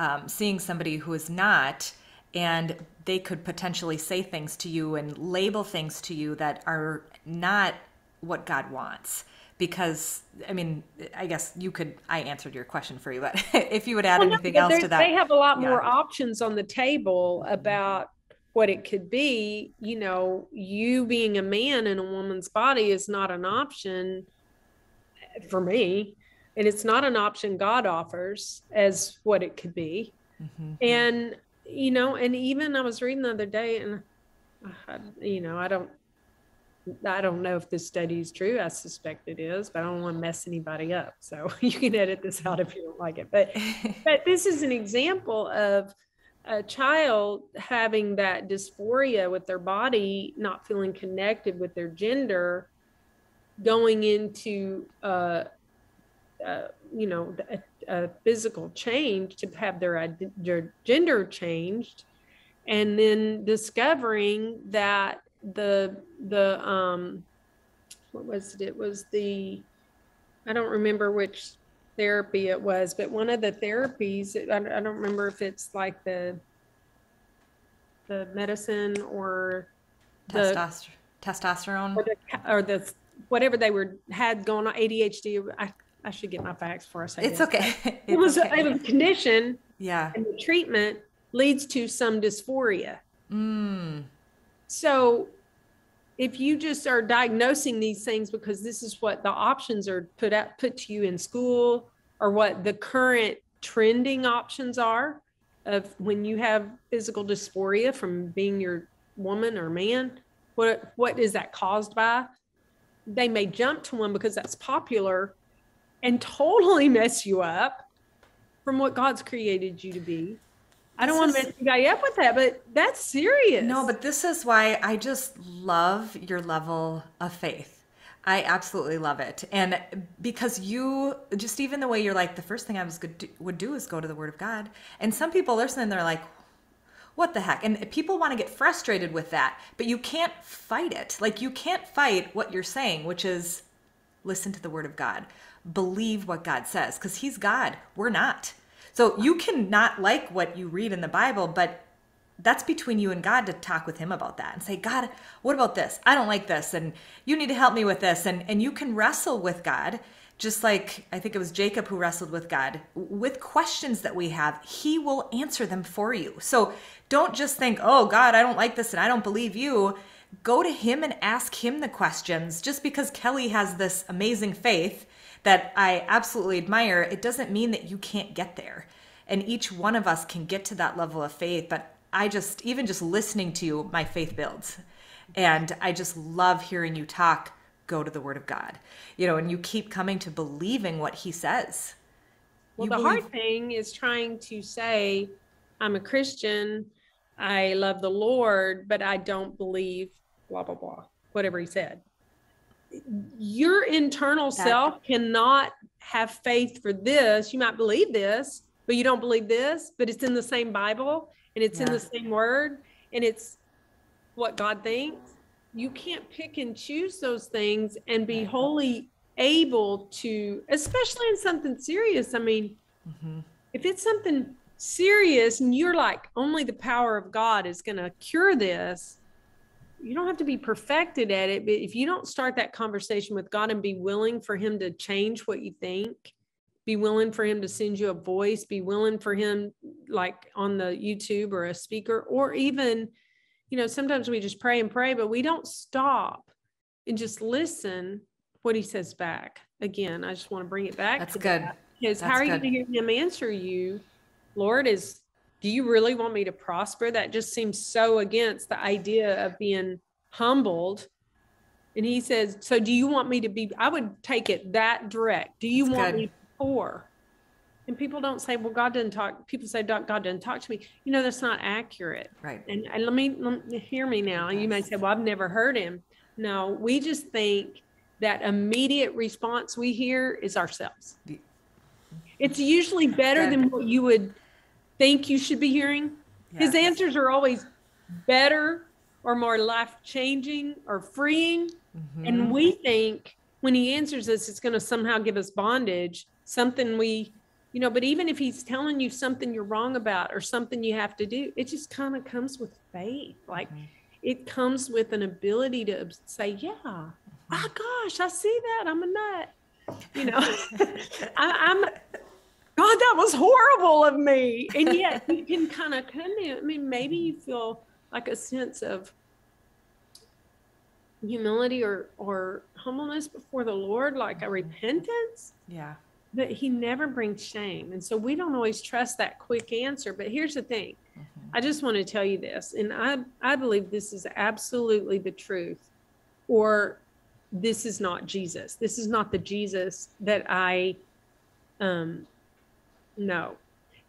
um, seeing somebody who is not and they could potentially say things to you and label things to you that are not what god wants because I mean, I guess you could. I answered your question for you, but if you would add well, anything no, else to that, they have a lot yeah. more options on the table about what it could be. You know, you being a man in a woman's body is not an option for me, and it's not an option God offers as what it could be. Mm-hmm. And you know, and even I was reading the other day, and I, you know, I don't I don't know if this study is true. I suspect it is, but I don't want to mess anybody up. So you can edit this out if you don't like it. But but this is an example of a child having that dysphoria with their body, not feeling connected with their gender, going into uh, uh you know a, a, physical change to have their, their gender changed, and then discovering that the the um what was it? It was the I don't remember which therapy it was, but one of the therapies I, I don't remember if it's like the the medicine or the Testoster- testosterone or the, or the whatever they were had going on ADHD. I, I should get my facts for a second. It's okay. It's it was okay. a, a condition. Yeah. And the treatment leads to some dysphoria. Mm. So if you just are diagnosing these things because this is what the options are put out put to you in school or what the current trending options are of when you have physical dysphoria from being your woman or man what what is that caused by they may jump to one because that's popular and totally mess you up from what god's created you to be I don't want to mess you guy up with that, but that's serious. No, but this is why I just love your level of faith. I absolutely love it. And because you just even the way you're like, the first thing I was good would do is go to the word of God. And some people listen, and they're like, what the heck? And people want to get frustrated with that, but you can't fight it. Like you can't fight what you're saying, which is listen to the word of God. Believe what God says because he's God. We're not. So you can not like what you read in the Bible, but that's between you and God to talk with him about that and say, God, what about this? I don't like this. And you need to help me with this. And, and you can wrestle with God, just like I think it was Jacob who wrestled with God with questions that we have. He will answer them for you. So don't just think, oh, God, I don't like this and I don't believe you. Go to him and ask him the questions. Just because Kellie has this amazing faith that I absolutely admire, it doesn't mean that you can't get there. And each one of us can get to that level of faith. But I just, even just listening to you, my faith builds. And I just love hearing you talk, go to the Word of God. You know, and you keep coming to believing what He says. Well, you the believe- hard thing is trying to say, I'm a Christian, I love the Lord, but I don't believe blah, blah, blah, whatever He said your internal self cannot have faith for this. You might believe this, but you don't believe this, but it's in the same Bible and it's yeah. in the same word and it's what God thinks. You can't pick and choose those things and be wholly able to, especially in something serious. I mean, mm-hmm. if it's something serious and you're like, only the power of God is going to cure this, you don't have to be perfected at it, but if you don't start that conversation with God and be willing for Him to change what you think, be willing for Him to send you a voice, be willing for Him, like on the YouTube or a speaker, or even, you know, sometimes we just pray and pray, but we don't stop and just listen what He says back. Again, I just want to bring it back. That's good. That. Because how are good. you going to hear Him answer you? Lord, is do you really want me to prosper? That just seems so against the idea of being humbled. And he says, So do you want me to be? I would take it that direct. Do you That's want good. me poor? And people don't say, well, God didn't talk. People say, God didn't talk to me. You know, that's not accurate. Right. And, and let, me, let me hear me now. You may say, well, I've never heard him. No, we just think that immediate response we hear is ourselves. It's usually better than what you would think you should be hearing. His answers are always better or more life changing or freeing. Mhm. And we think when he answers us, it's going to somehow give us bondage, something we, you know, but even if he's telling you something you're wrong about or something you have to do, it just kind of comes with faith. Like Mhm. it comes with an ability to say, yeah, oh gosh, I see that. I'm a nut. You know, I, I'm, God, that was horrible of me. And yet you can kind of come in. I mean, maybe you feel like a sense of humility or or humbleness before the Lord, like a repentance, yeah. but he never brings shame. And so we don't always trust that quick answer. But here's the thing. Mhm. I just want to tell you this, and I I believe this is absolutely the truth, or this is not Jesus. This is not the Jesus that I um know.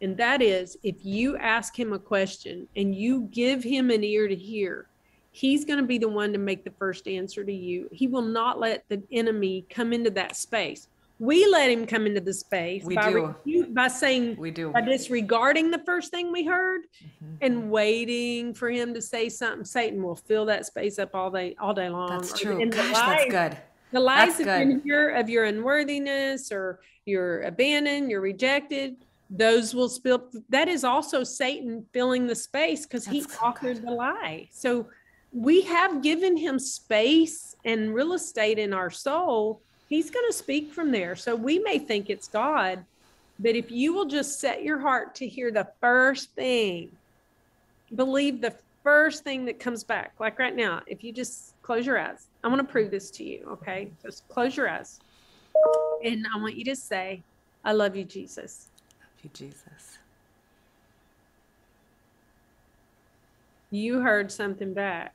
And that is if you ask him a question and you give him an ear to hear, he's going to be the one to make the first answer to you. He will not let the enemy come into that space. We let him come into the space We by, do. refu- by saying We do. by disregarding the first thing we heard Mhm. and waiting for him to say something. Satan will fill that space up all day, all day long. That's true. Gosh, that's good. The lies That's that good. you hear of your unworthiness or you're abandoned, you're rejected, those will spill. That is also Satan filling the space because he That's so authored good. the lie. So we have given him space and real estate in our soul. He's going to speak from there. So we may think it's God, but if you will just set your heart to hear the first thing, believe the first thing that comes back. Like right now, if you just close your eyes, I want to prove this to you. Okay. Just close your eyes. And I want you to say, I love you, Jesus. Thank you, Jesus. You heard something back.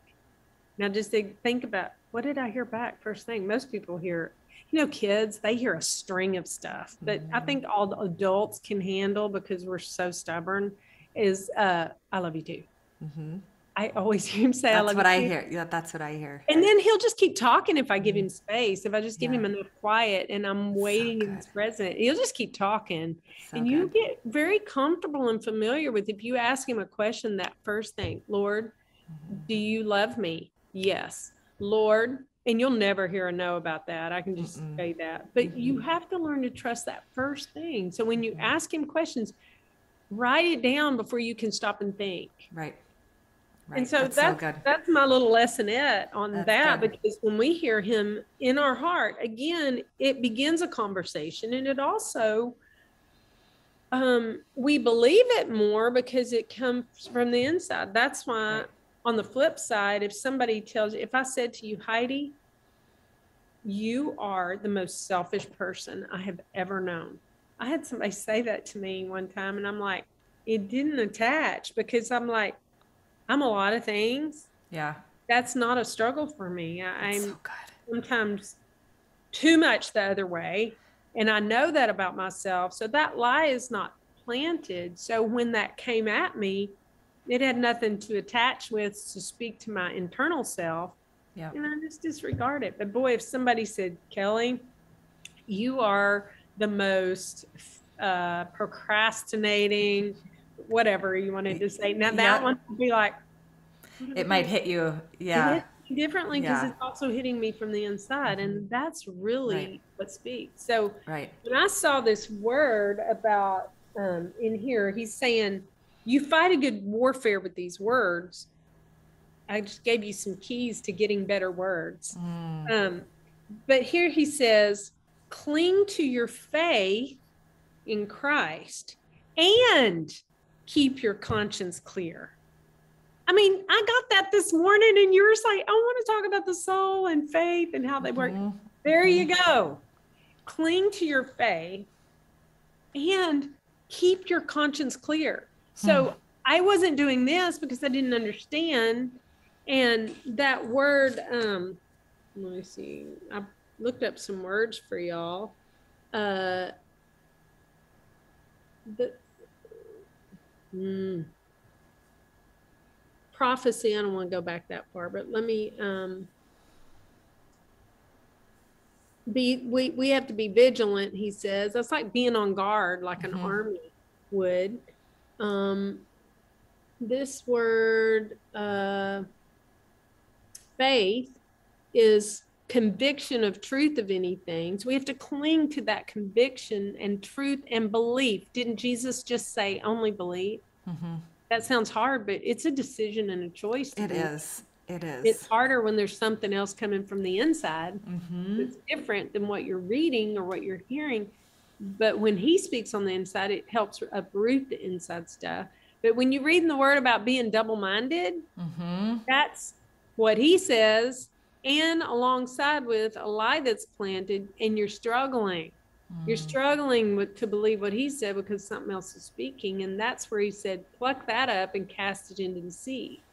Now just think think about what did I hear back first thing? Most people hear, you know, kids, they hear a string of stuff that I Mhm. think all the adults can handle because we're so stubborn is uh I love you too. hmm I always hear him say I That's love what you I hear. Yeah, that's what I hear. And then he'll just keep talking if I give him space. If I just give Yeah. him enough quiet and I'm So waiting in his presence, he'll just keep talking. So and you get very comfortable and familiar with if you ask him a question, that first thing, Lord, Mhm. do you love me? Yes. Lord, and you'll never hear a no about that. I can just Mm-mm. say that. But you Mhm. have to learn to trust that first thing. So when you Mhm. ask him questions, write it down before you can stop and think. Right. Right. And so that's, that's so that's my little lessonette on That's that good. because when we hear him in our heart, again, it begins a conversation and it also um we believe it more because it comes from the inside. That's why Right. on the flip side, if somebody tells you, if I said to you, Heidi, you are the most selfish person I have ever known. I had somebody say that to me one time, and I'm like, it didn't attach because I'm like, I'm a lot of things. Yeah. That's not a struggle for me. I, I'm so sometimes too much the other way. And I know that about myself. So that lie is not planted. So when that came at me, it had nothing to attach with to speak to my internal self. Yeah. And I just disregard it. But boy, if somebody said, Kellie, you are the most uh, procrastinating, whatever you wanted to say. Now that Yeah. one would be like, It might hit you. Yeah. differently because Yeah. it's also hitting me from the inside, and that's really Right. what speaks. So Right. when I saw this word about um, in here, he's saying you fight a good warfare with these words. I just gave you some keys to getting better words. Mm. Um, but here he says, cling to your faith in Christ and keep your conscience clear. I mean, I got that this morning, and you were like, I want to talk about the soul and faith and how they work. Mhm. There you go. Cling to your faith and keep your conscience clear. So I wasn't doing this because I didn't understand. And that word, um, let me see, I looked up some words for y'all. Uh, the mm, prophecy. I don't want to go back that far, but let me um, be. We we have to be vigilant. He says that's like being on guard, like an Mhm. army would. Um, this word uh, faith is conviction of truth of anything. So we have to cling to that conviction and truth and belief. Didn't Jesus just say only believe? Mhm. That sounds hard, but it's a decision and a choice. It make. is. It It's harder when there's something else coming from the inside hmm that's different than what you're reading or what you're hearing. But when he speaks on the inside, it helps uproot the inside stuff. But when you read in the word about being double minded, hmm that's what he says, and alongside with a lie that's planted, and you're struggling. You're Mm. struggling with, to believe what he said because something else is speaking. And that's where he said, pluck that up and cast it into the sea.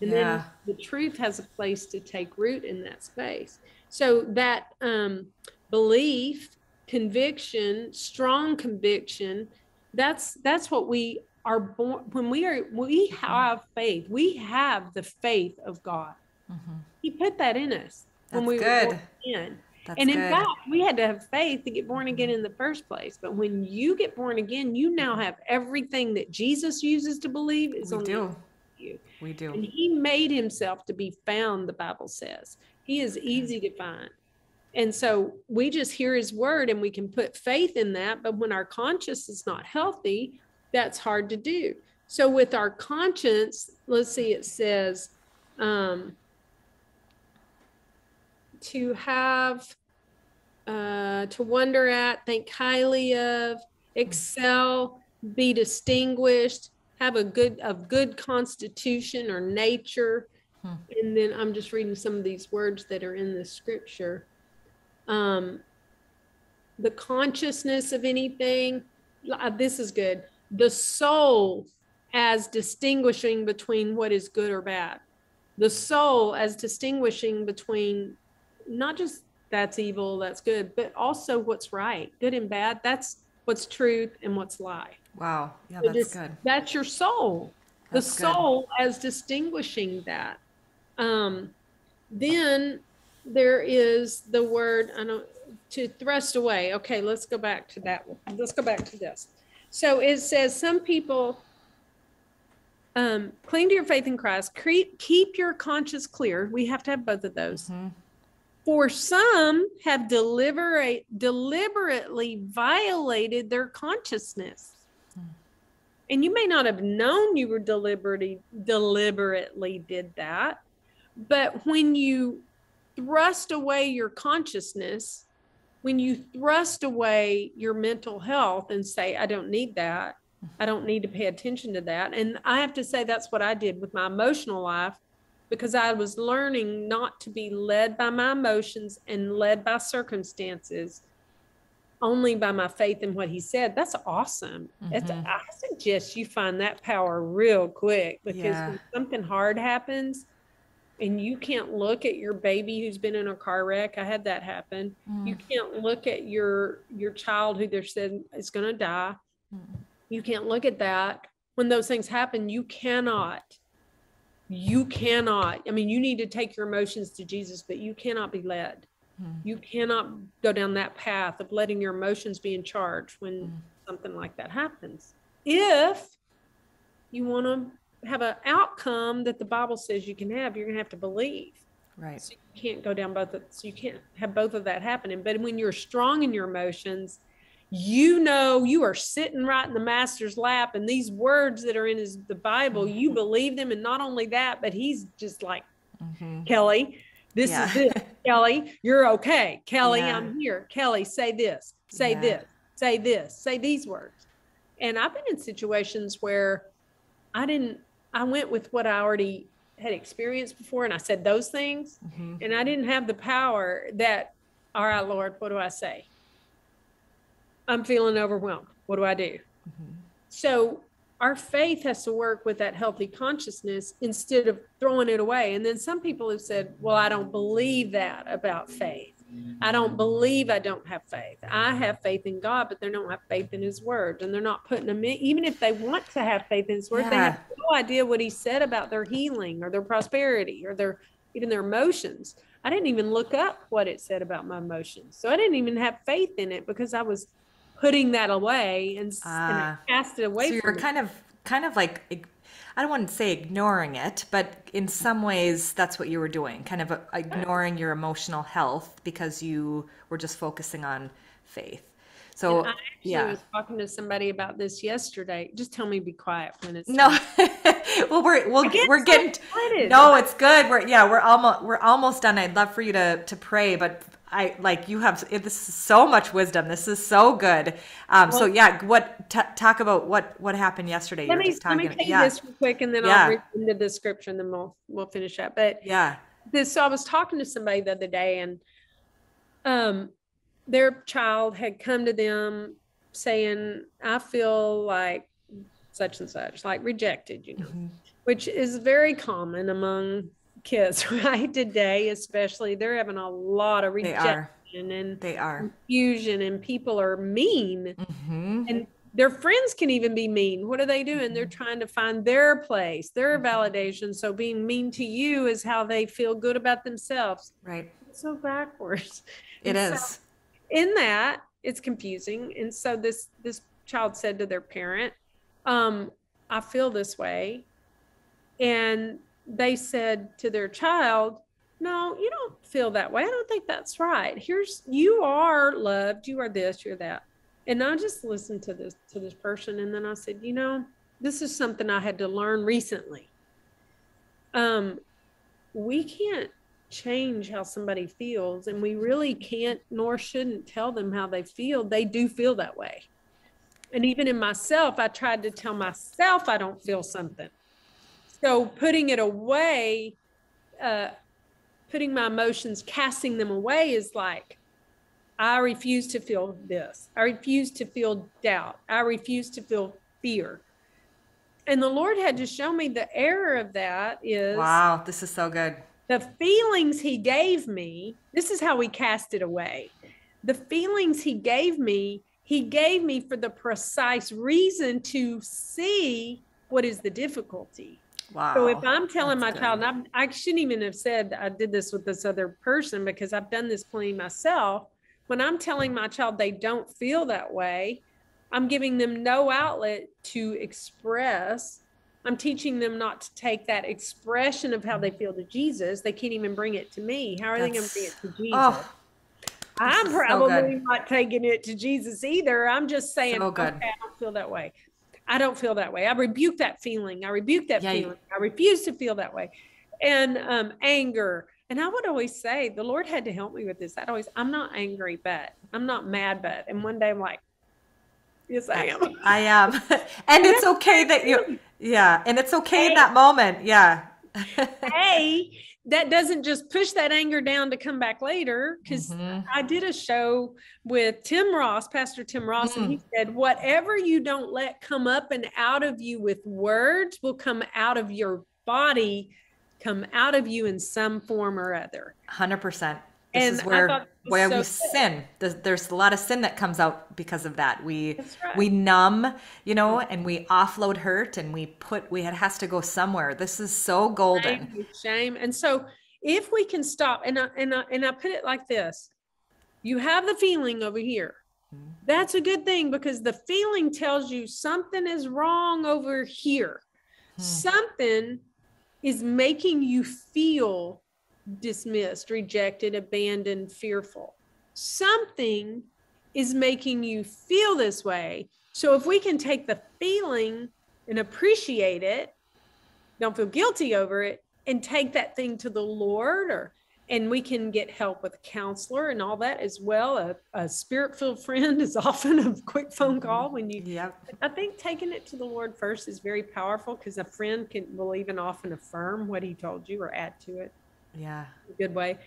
And Yeah. then the truth has a place to take root in that space. So that um, belief, conviction, strong conviction, that's that's what we are born when we are we have faith. We have the faith of God. Mhm. He put that in us when That's we were born. That's And in good. fact, we had to have faith to get born again in the first place. But when you get born again, you now have everything that Jesus uses to believe is we on do. you. We do. And he made himself to be found, the Bible says. He is easy to find. And so we just hear his word and we can put faith in that. But when our conscience is not healthy, that's hard to do. So with our conscience, let's see, it says, um, to have, uh, to wonder at, think highly of, excel, be distinguished, have a good, of good constitution or nature. Hmm. And then I'm just reading some of these words that are in the scripture. Um, the consciousness of anything. uh, This is good. The soul as distinguishing between what is good or bad. The soul as distinguishing between not just that's evil, that's good, but also what's right, good and bad. That's what's truth and what's lie. Wow. Yeah, So that's just- good. That's your soul. The That's good. soul as distinguishing that. Um, then there is the word I don't to thrust away. Okay, let's go back to that one. Let's go back to this. So it says some people um, cling to your faith in Christ. Keep keep your conscience clear. We have to have both of those. Mhm. For some have deliberate, deliberately violated their consciousness. And you may not have known you were deliberately deliberately did that. But when you thrust away your consciousness, when you thrust away your mental health and say, I don't need that, I don't need to pay attention to that. And I have to say, that's what I did with my emotional life because I was learning not to be led by my emotions and led by circumstances, only by my faith in what he said. That's awesome. It's, Mhm. I suggest you find that power real quick because Yeah. when something hard happens and you can't look at your baby who's been in a car wreck, I had that happen. You Mm. can't look at your your child who they're said is going to die. Mm. You can't look at that. When those things happen, you cannot you cannot. I mean, you need to take your emotions to Jesus, but you cannot be led. Mm. You cannot go down that path of letting your emotions be in charge when Mm. something like that happens. If you want to have an outcome that the Bible says you can have, you're going to have to believe. Right. So you can't go down both of so you can't have both of that happening. But when you're strong in your emotions, you know you are sitting right in the master's lap, and these words that are in his the Bible, you believe them, and not only that, but he's just like Mhm. Kellie, this Yeah. is it. Kellie, you're okay. Kellie, Yeah. I'm here. Kellie, say this, say Yeah. this, say this, say these words. And I've been in situations where I didn't, I went with what I already had experienced before and I said those things Mhm. and I didn't have the power that, all right, Lord, what do I say? I'm feeling overwhelmed. What do I do? Mhm. So our faith has to work with that healthy consciousness instead of throwing it away. And then some people have said, well, I don't believe that about faith. I don't believe I don't have faith. I have faith in God, but they don't have faith in His Word, and they're not putting them in. Even if they want to have faith in His Word, they have no idea what He said about their healing or their prosperity or their even their emotions. I didn't even look up what it said about my emotions, so I didn't even have faith in it because I was putting that away and, uh, and ah. cast it away. So you're kind of kind of like I don't want to say ignoring it, but in some ways that's what you were doing, kind of uh, ignoring your emotional health because you were just focusing on faith. So and I actually yeah. was talking to somebody about this yesterday. Just tell me be quiet when it's no. well, we're we'll, we're so getting excited. no, it's good. We're yeah, we're almost we're almost done. I'd love for you to to pray, but I like you have this is so much wisdom. This is so good. Um, well, so yeah, what talk about what what happened yesterday? Let me let me take yeah. this real quick, and then yeah. I'll read into the scripture, and then we'll we'll finish up. But yeah, this. So I was talking to somebody the other day, and um, their child had come to them saying, "I feel like such and such, like rejected," you know, mm-hmm. which is very common among kids right today especially. They're having a lot of rejection and they are. confusion and people are mean. Mm-hmm. and their friends can even be mean. What are they doing? Mm-hmm. they're trying to find their place their mm-hmm. validation. So being mean to you is how they feel good about themselves. Right. It's so backwards. It and is. So in that it's confusing. And so this this child said to their parent um i feel this way. And they said to their child, No, you don't feel that way. I don't think that's right. Here's you are loved, you are this, you're that. And I just listened to this to this person and then I said, you know, this is something I had to learn recently. Um, we can't change how somebody feels and we really can't nor shouldn't tell them how they feel they do feel that way and even in myself i tried to tell myself i don't feel something so putting it away uh, putting my emotions casting them away is like i refuse to feel this. I refuse to feel doubt. I refuse to feel fear. And the lord had to show me the error of that is wow this is so good. the feelings he gave me this is how we cast it away. The feelings he gave me he gave me for the precise reason to see what is the difficulty Wow. So if I'm telling That's my good. child, and I, I shouldn't even have said I did this with this other person because I've done this plenty myself. When I'm telling my child they don't feel that way, I'm giving them no outlet to express. I'm teaching them not to take that expression of how they feel to Jesus. They can't even bring it to me. How are That's, they going to bring it to Jesus? Oh, I'm probably so not taking it to Jesus either. I'm just saying, so okay, I don't feel that way. I don't feel that way. I rebuke that feeling. I rebuke that yeah, feeling. I refuse to feel that way. And um, anger. And I would always say, the Lord had to help me with this. I'd always, I'm not angry, but I'm not mad, but. And one day I'm like, yes, I am. I am. and it's okay that you, yeah. And it's okay in that moment. Yeah. hey, that doesn't just push that anger down to come back later because mm-hmm. i did a show with tim ross pastor tim ross mm. and he mm. said whatever you don't let come up and out of you with words will come out of your body come out of you in some form or other 100% this and is where where so we sin. There's, there's, a lot of sin that comes out because of that. We right. we numb, you know, and we offload hurt, and we put we it has to go somewhere. This is so golden. Shame, shame. And so if we can stop, and I, and I, and I put it like this: you have the feeling over here. Mm-hmm. That's a good thing because the feeling tells you something is wrong over here. Hmm. Something is making you feel dismissed, rejected, abandoned, fearful. Something is making you feel this way. So if we can take the feeling and appreciate it, don't feel guilty over it, and take that thing to the Lord or and we can get help with a counselor and all that as well. A, a spirit-filled friend is often a quick phone mm-hmm. call when you. Yeah. I think taking it to the Lord first is very powerful because a friend can will even often affirm what He told you or add to it. Yeah. A good way.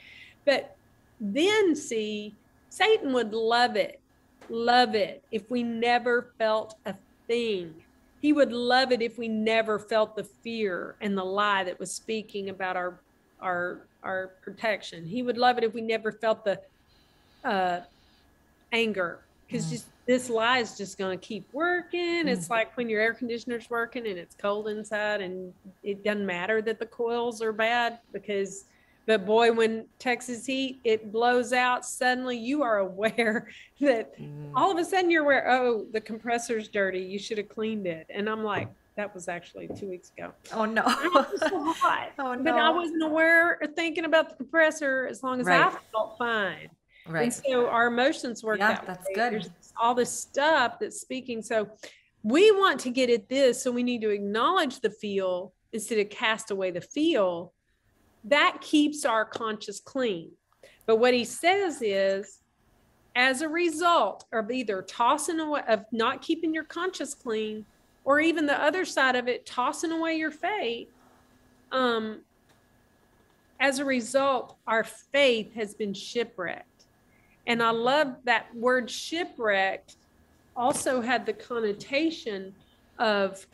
But then see, Satan would love it, love it if we never felt a thing. He would love it if we never felt the fear and the lie that was speaking about our our our protection. He would love it if we never felt the uh, anger because Mm. just this lie is just going to keep working. It's like when your air conditioner's working and it's cold inside, and it doesn't matter that the coils are bad because. But boy, when Texas heat it blows out, suddenly you are aware that Mm. all of a sudden you're aware, oh, the compressor's dirty. You should have cleaned it. And I'm like, that was actually two weeks ago. Oh no. So hot. Oh, But I wasn't aware or thinking about the compressor as long as I felt fine. Right. And so our emotions work Yeah, that that's way. good. There's all this stuff that's speaking. So we want to get at this. So we need to acknowledge the feel instead of cast away the feel. That keeps our conscience clean. But what he says is, as a result of either tossing away, of not keeping your conscience clean, or even the other side of it, tossing away your faith, um, as a result, our faith has been shipwrecked. And I love that word shipwrecked also had the connotation of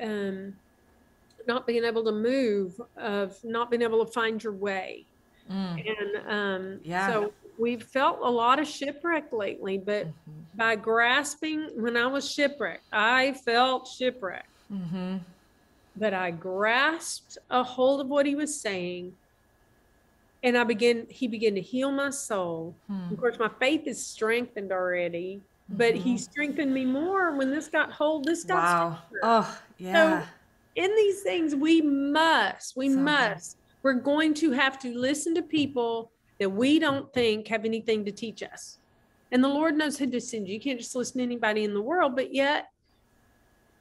um, not being able to move, of not being able to find your way. Mm. And um, Yeah. so we've felt a lot of shipwreck lately, but Mhm. by grasping, when I was shipwrecked, I felt shipwrecked Mhm. but I grasped a hold of what he was saying. And I began, he began to heal my soul. Hmm. Of course, my faith is strengthened already, but he Mhm. strengthened me more when this got hold. This got Wow. stronger. Oh, yeah. In these things, we must, we So must, we're going to have to listen to people that we don't think have anything to teach us. And the Lord knows who to send you. You can't just listen to anybody in the world, but yet,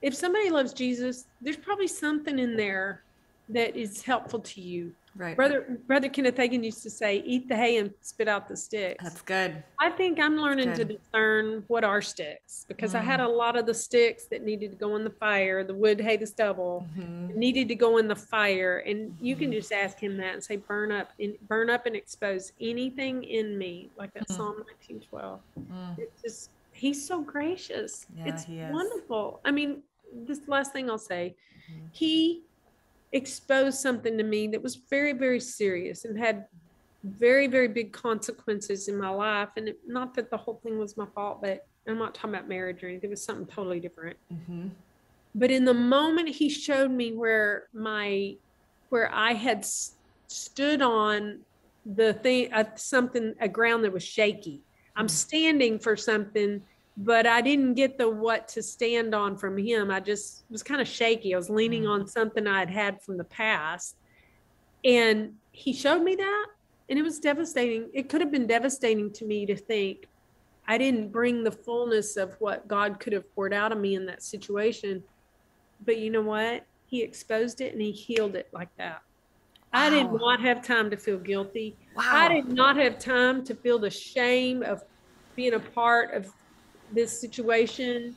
if somebody loves Jesus, there's probably something in there that is helpful to you. Right. Brother Brother Kenneth Hagin used to say, "Eat the hay and spit out the sticks." That's good. I think I'm learning to discern what are sticks because I had Mm. a lot of the sticks that needed to go in the fire, the wood, hay, the stubble Mhm. needed to go in the fire. And you can Mhm. just ask him that and say, "Burn up and burn up and expose anything in me," like that Mhm. Psalm 1912. Mm. It's just he's so gracious. Yeah, it's wonderful. I mean, this last thing I'll say, Mhm. he exposed something to me that was very, very serious and had very, very big consequences in my life. And it, not that the whole thing was my fault, but I'm not talking about marriage or anything. It was something totally different. Mhm. But in the moment he showed me where my, where I had s- stood on the thing, uh, something, a ground that was shaky. I'm Mm. standing for something, but I didn't get the what to stand on from him. I just was kind of shaky. I was leaning Mm. on something I had had from the past. And he showed me that, and it was devastating. It could have been devastating to me to think I didn't bring the fullness of what God could have poured out of me in that situation. But you know what? He exposed it and he healed it like that. I did not have time to feel guilty. Wow. I did not have time to feel the shame of being a part of this situation.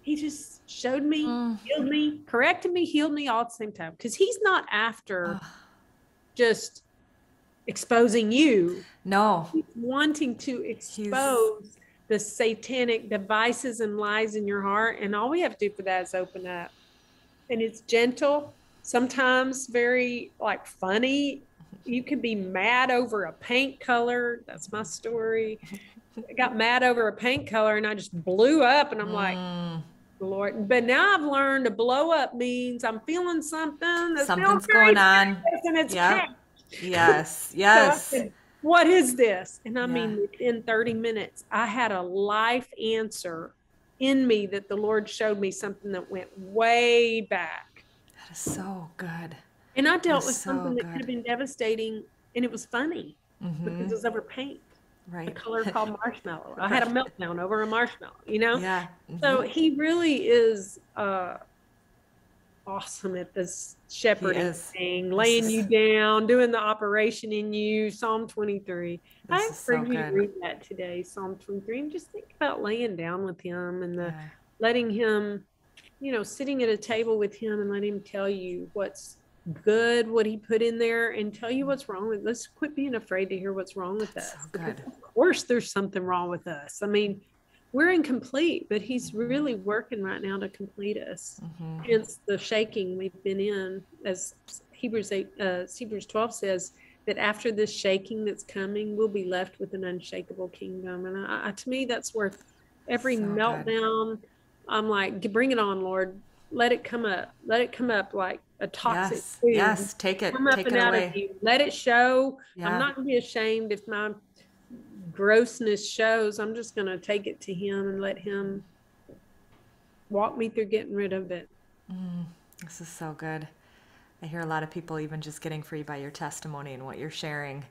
He just showed me, Mm. healed me, corrected me, healed me all at the same time. Because he's not after just exposing you, No. he's wanting to expose the satanic devices and lies in your heart. And all we have to do for that is open up. And it's gentle, sometimes very like funny. You can be mad over a paint color. That's my story. I got mad over a paint color and I just blew up and I'm like, Mm. Lord. But now I've learned to blow up means I'm feeling something something's going on. and it's Yeah. pain. Yes. So Yes. said, what is this? And I Yeah. mean, within 30 minutes, I had a life answer in me that the Lord showed me something that went way back. That is so good. And I dealt with so something that could have been devastating and it was funny because Mhm. it was over paint, a color called marshmallow. I had a meltdown over a marshmallow, you know? Yeah. So Mhm. he really is uh, awesome at this shepherding thing, laying you down, doing the operation in you. Psalm 23. I This is so encourage you to read that today, Psalm 23, and just think about laying down with him and the Yeah. letting him, you know, sitting at a table with him and let him tell you what's good, what he put in there, and tell you what's wrong with. Let's quit being afraid to hear what's wrong with us. so good. Of course, there's something wrong with us. I mean, we're incomplete, but he's really working right now to complete us. Mhm. Hence the shaking we've been in, as Hebrews eight, uh, Hebrews 12 says, that after this shaking that's coming, we'll be left with an unshakable kingdom. And I, I, to me, that's worth every so meltdown. Good. I'm like, bring it on, Lord. Let it come up. Let it come up like a toxic yes, food. Yes, take it. Come up take and it out away. of you. Let it show. Yeah. I'm not gonna be ashamed if my grossness shows. I'm just gonna take it to him and let him walk me through getting rid of it. Mm, this is so good. I hear a lot of people even just getting free by your testimony and what you're sharing.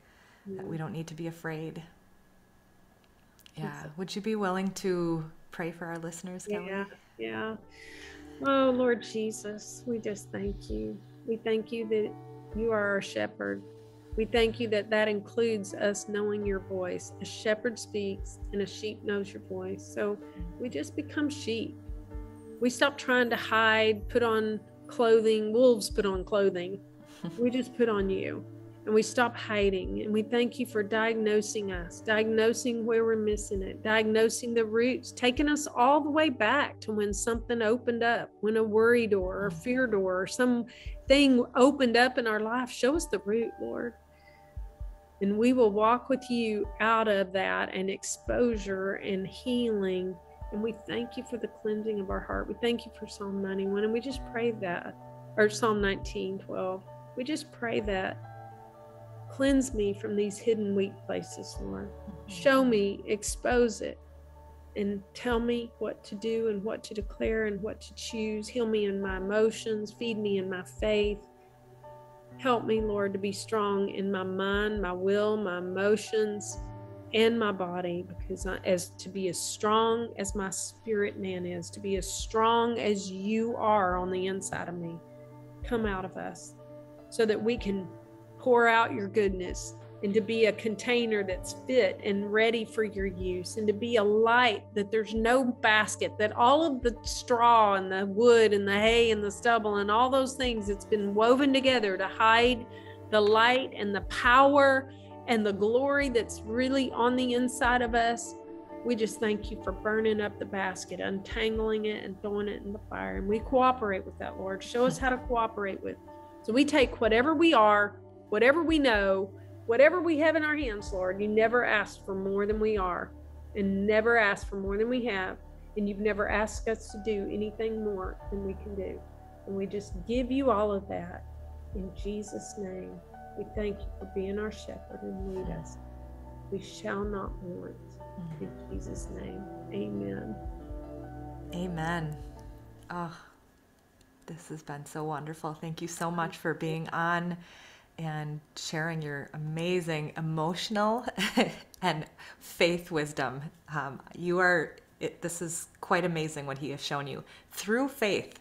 That we don't need to be afraid. Yeah. Would you be willing to pray for our listeners, Kellie? Yeah. Yeah. Oh, Lord Jesus, we just thank you. We thank you that you are our shepherd. We thank you that that includes us knowing your voice. A shepherd speaks and a sheep knows your voice. So we just become sheep. We stop trying to hide, put on clothing. Wolves put on clothing. we just put on you and we stop hiding and we thank you for diagnosing us diagnosing where we're missing it diagnosing the roots taking us all the way back to when something opened up when a worry door or fear door or something opened up in our life. Show us the root lord and we will walk with you out of that and exposure and healing. And we thank you for the cleansing of our heart. We thank you for psalm 91 and we just pray that or psalm 19 12 we just pray that Cleanse me from these hidden weak places, Lord. Mm-hmm. Show me, expose it, and tell me what to do and what to declare and what to choose. Heal me in my emotions, feed me in my faith. Help me, Lord, to be strong in my mind, my will, my emotions, and my body, because I, as to be as strong as my spirit man is, to be as strong as you are on the inside of me. Come out of us so that we can pour out your goodness and to be a container that's fit and ready for your use and to be a light that there's no basket that all of the straw and the wood and the hay and the stubble and all those things that's been woven together to hide the light and the power and the glory that's really on the inside of us. We just thank you for burning up the basket untangling it and throwing it in the fire. And we cooperate with that lord. Show us how to cooperate with so we take whatever we are whatever we know, whatever we have in our hands, Lord, you never ask for more than we are and never ask for more than we have. And you've never asked us to do anything more than we can do. And we just give you all of that in Jesus' name. We thank you for being our shepherd and lead us. We shall not want. In Jesus' name, amen. Amen. Oh, this has been so wonderful. Thank you so much for being on and sharing your amazing emotional and faith wisdom. Um, you are, it, this is quite amazing what he has shown you through faith.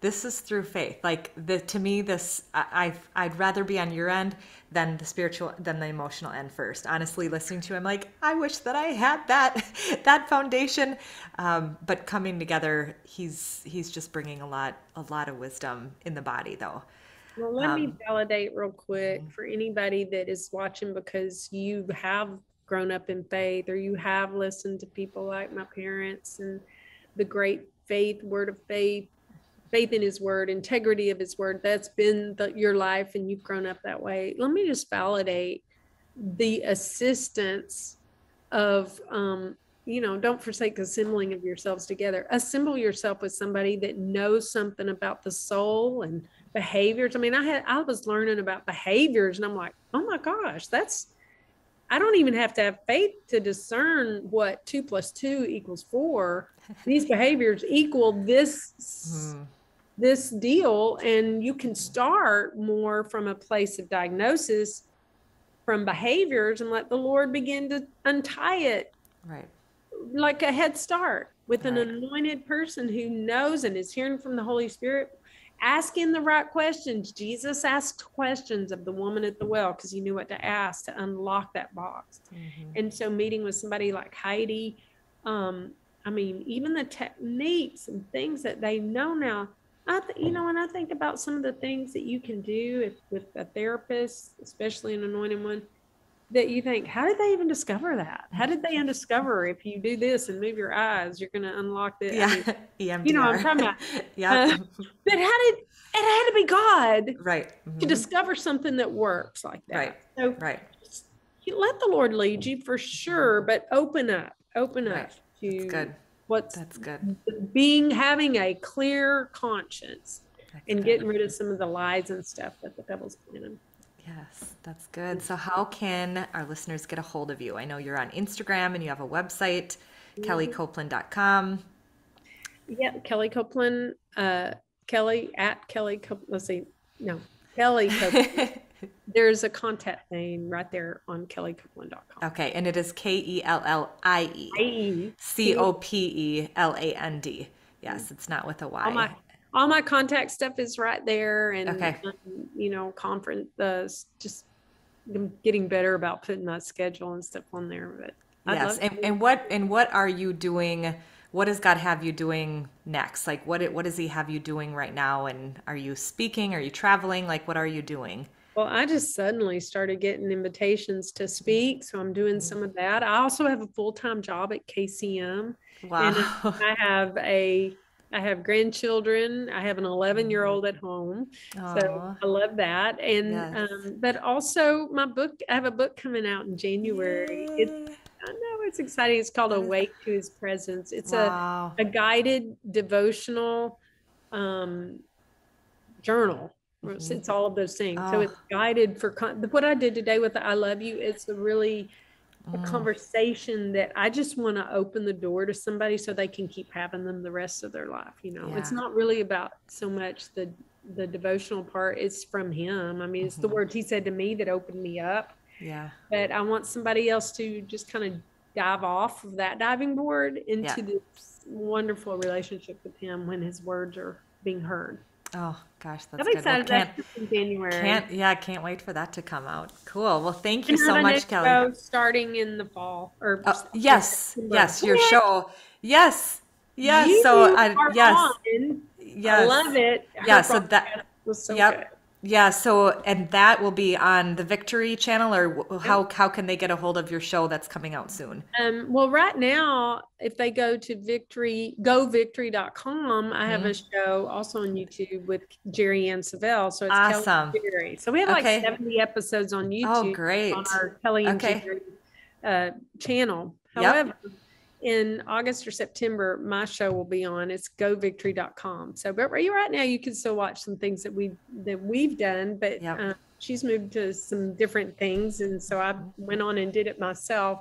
This is through faith. Like the to me, this I, i would rather be on your end than the spiritual than the emotional end first. Honestly, listening to him, like I wish that I had that that foundation. Um, but coming together, he's he's just bringing a lot a lot of wisdom in the body, though. Well, let um, me validate real quick mm-hmm. for anybody that is watching because you have grown up in faith or you have listened to people like my parents and the great faith, word of faith, faith in his word, integrity of his word. That's been the, your life and you've grown up that way. Let me just validate the assistance of um, you know, don't forsake assembling of yourselves together. Assemble yourself with somebody that knows something about the soul and behaviors. I mean, I had I was learning about behaviors and I'm like, oh my gosh, that's I don't even have to have faith to discern what two plus two equals four. These behaviors equal this mm. this deal, and you can start more from a place of diagnosis from behaviors and let the Lord begin to untie it. Right. Like a head start with right. an anointed person who knows and is hearing from the Holy Spirit asking the right questions. Jesus asked questions of the woman at the well because he knew what to ask to unlock that box. Mm-hmm. And so, meeting with somebody like Heidi, um, I mean, even the techniques and things that they know now. I th- you know, when I think about some of the things that you can do if, with a therapist, especially an anointed one, that you think, how did they even discover that? How did they undiscover if you do this and move your eyes, you're going to unlock the, Yeah. I mean, you know what I'm talking about. yeah. Uh, But how did, it had to be God right. to Mhm. discover something that works like that. Right. So Right. you let the Lord lead you for sure, but open up, open Right. up to Good. what's That's good. being having a clear conscience That's and good. getting rid of some of the lies and stuff that the devil's planning. Yes, that's good. So, how can our listeners get a hold of you? I know you're on Instagram and you have a website, kelliecopeland.com. Yeah, Kellie Copeland, uh, Kellie at Kellie Copeland. Let's see, no, Kellie Copeland. There's a contact name right there on kelliecopeland.com. okay, and it is K E L L I E. C O P E L A N D. Yes, it's not with a Y. All my all my contact stuff is right there, and Okay. um, you know, conference. Uh, just I'm getting better about putting my schedule and stuff on there. But I'd yes, and, and what and what are you doing? What does God have you doing next? Like what what does He have you doing right now? And are you speaking? Are you traveling? Like what are you doing? Well, I just suddenly started getting invitations to speak, so I'm doing some of that. I also have a full time job at KCM, Wow. and I have a I have grandchildren. I have an 11 year old at home, so I love that. And Yes. um, but also my book. I have a book coming out in January. It's I know it's exciting. It's called Awake to His Presence. It's wow. a a guided devotional um, journal. It's, Mhm. it's all of those things. So Oh. it's guided for con- what I did today with the I love you. It's a really a Mm. conversation that I just want to open the door to somebody so they can keep having them the rest of their life. You know, it's not really about so much the the devotional part. It's from him. I mean, it's the Mhm. words he said to me that opened me up. Yeah. But I want somebody else to just kind of dive off of that diving board into Yeah. this wonderful relationship with him when his words are being heard. Oh gosh, that's I'm good. Well, excited. can't, That's in January. can't yeah, can't wait for that to come out. Cool. Well, thank you so much, Kellie. starting in the fall or Uh, yes, yes, your show. Yes, yes. You so I yes, on. yes. I love it. Yeah, so that- was so yep. good. Yeah. So and that will be on the Victory channel, or how how can they get a hold of your show that's coming out soon? Um, well, right now, if they go to victory, govictory.com, I have a show also on YouTube with Jerry Ann Savelle. So it's Kellie Awesome. and Jerry. So we have Okay. like 70 episodes on YouTube. Oh, YouTube great. on our Kellie and Okay. Jerry uh, channel. Yep. In August or September, my show will be on. It's govictory.com. So, but right right now, you can still watch some things that we that we've done. But Yep. uh, she's moved to some different things, and so I went on and did it myself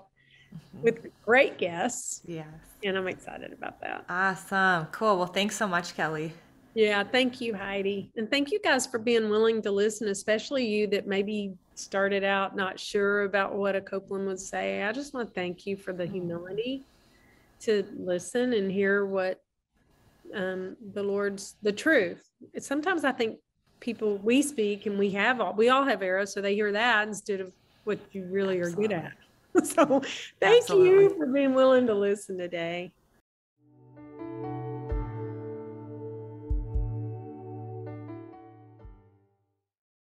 Mm-hmm. with great guests, Yes. and I'm excited about that. Awesome. Cool. Well, thanks so much, Kellie. Yeah, thank you, Heidi. And thank you guys for being willing to listen, especially you that maybe started out not sure about what a Copeland would say. I just want to thank you for the humility to listen and hear what um, the Lord's the truth. Sometimes I think people we speak and we have all we all have arrows, so they hear that instead of what you really are good at. So thank Absolutely. you for being willing to listen today.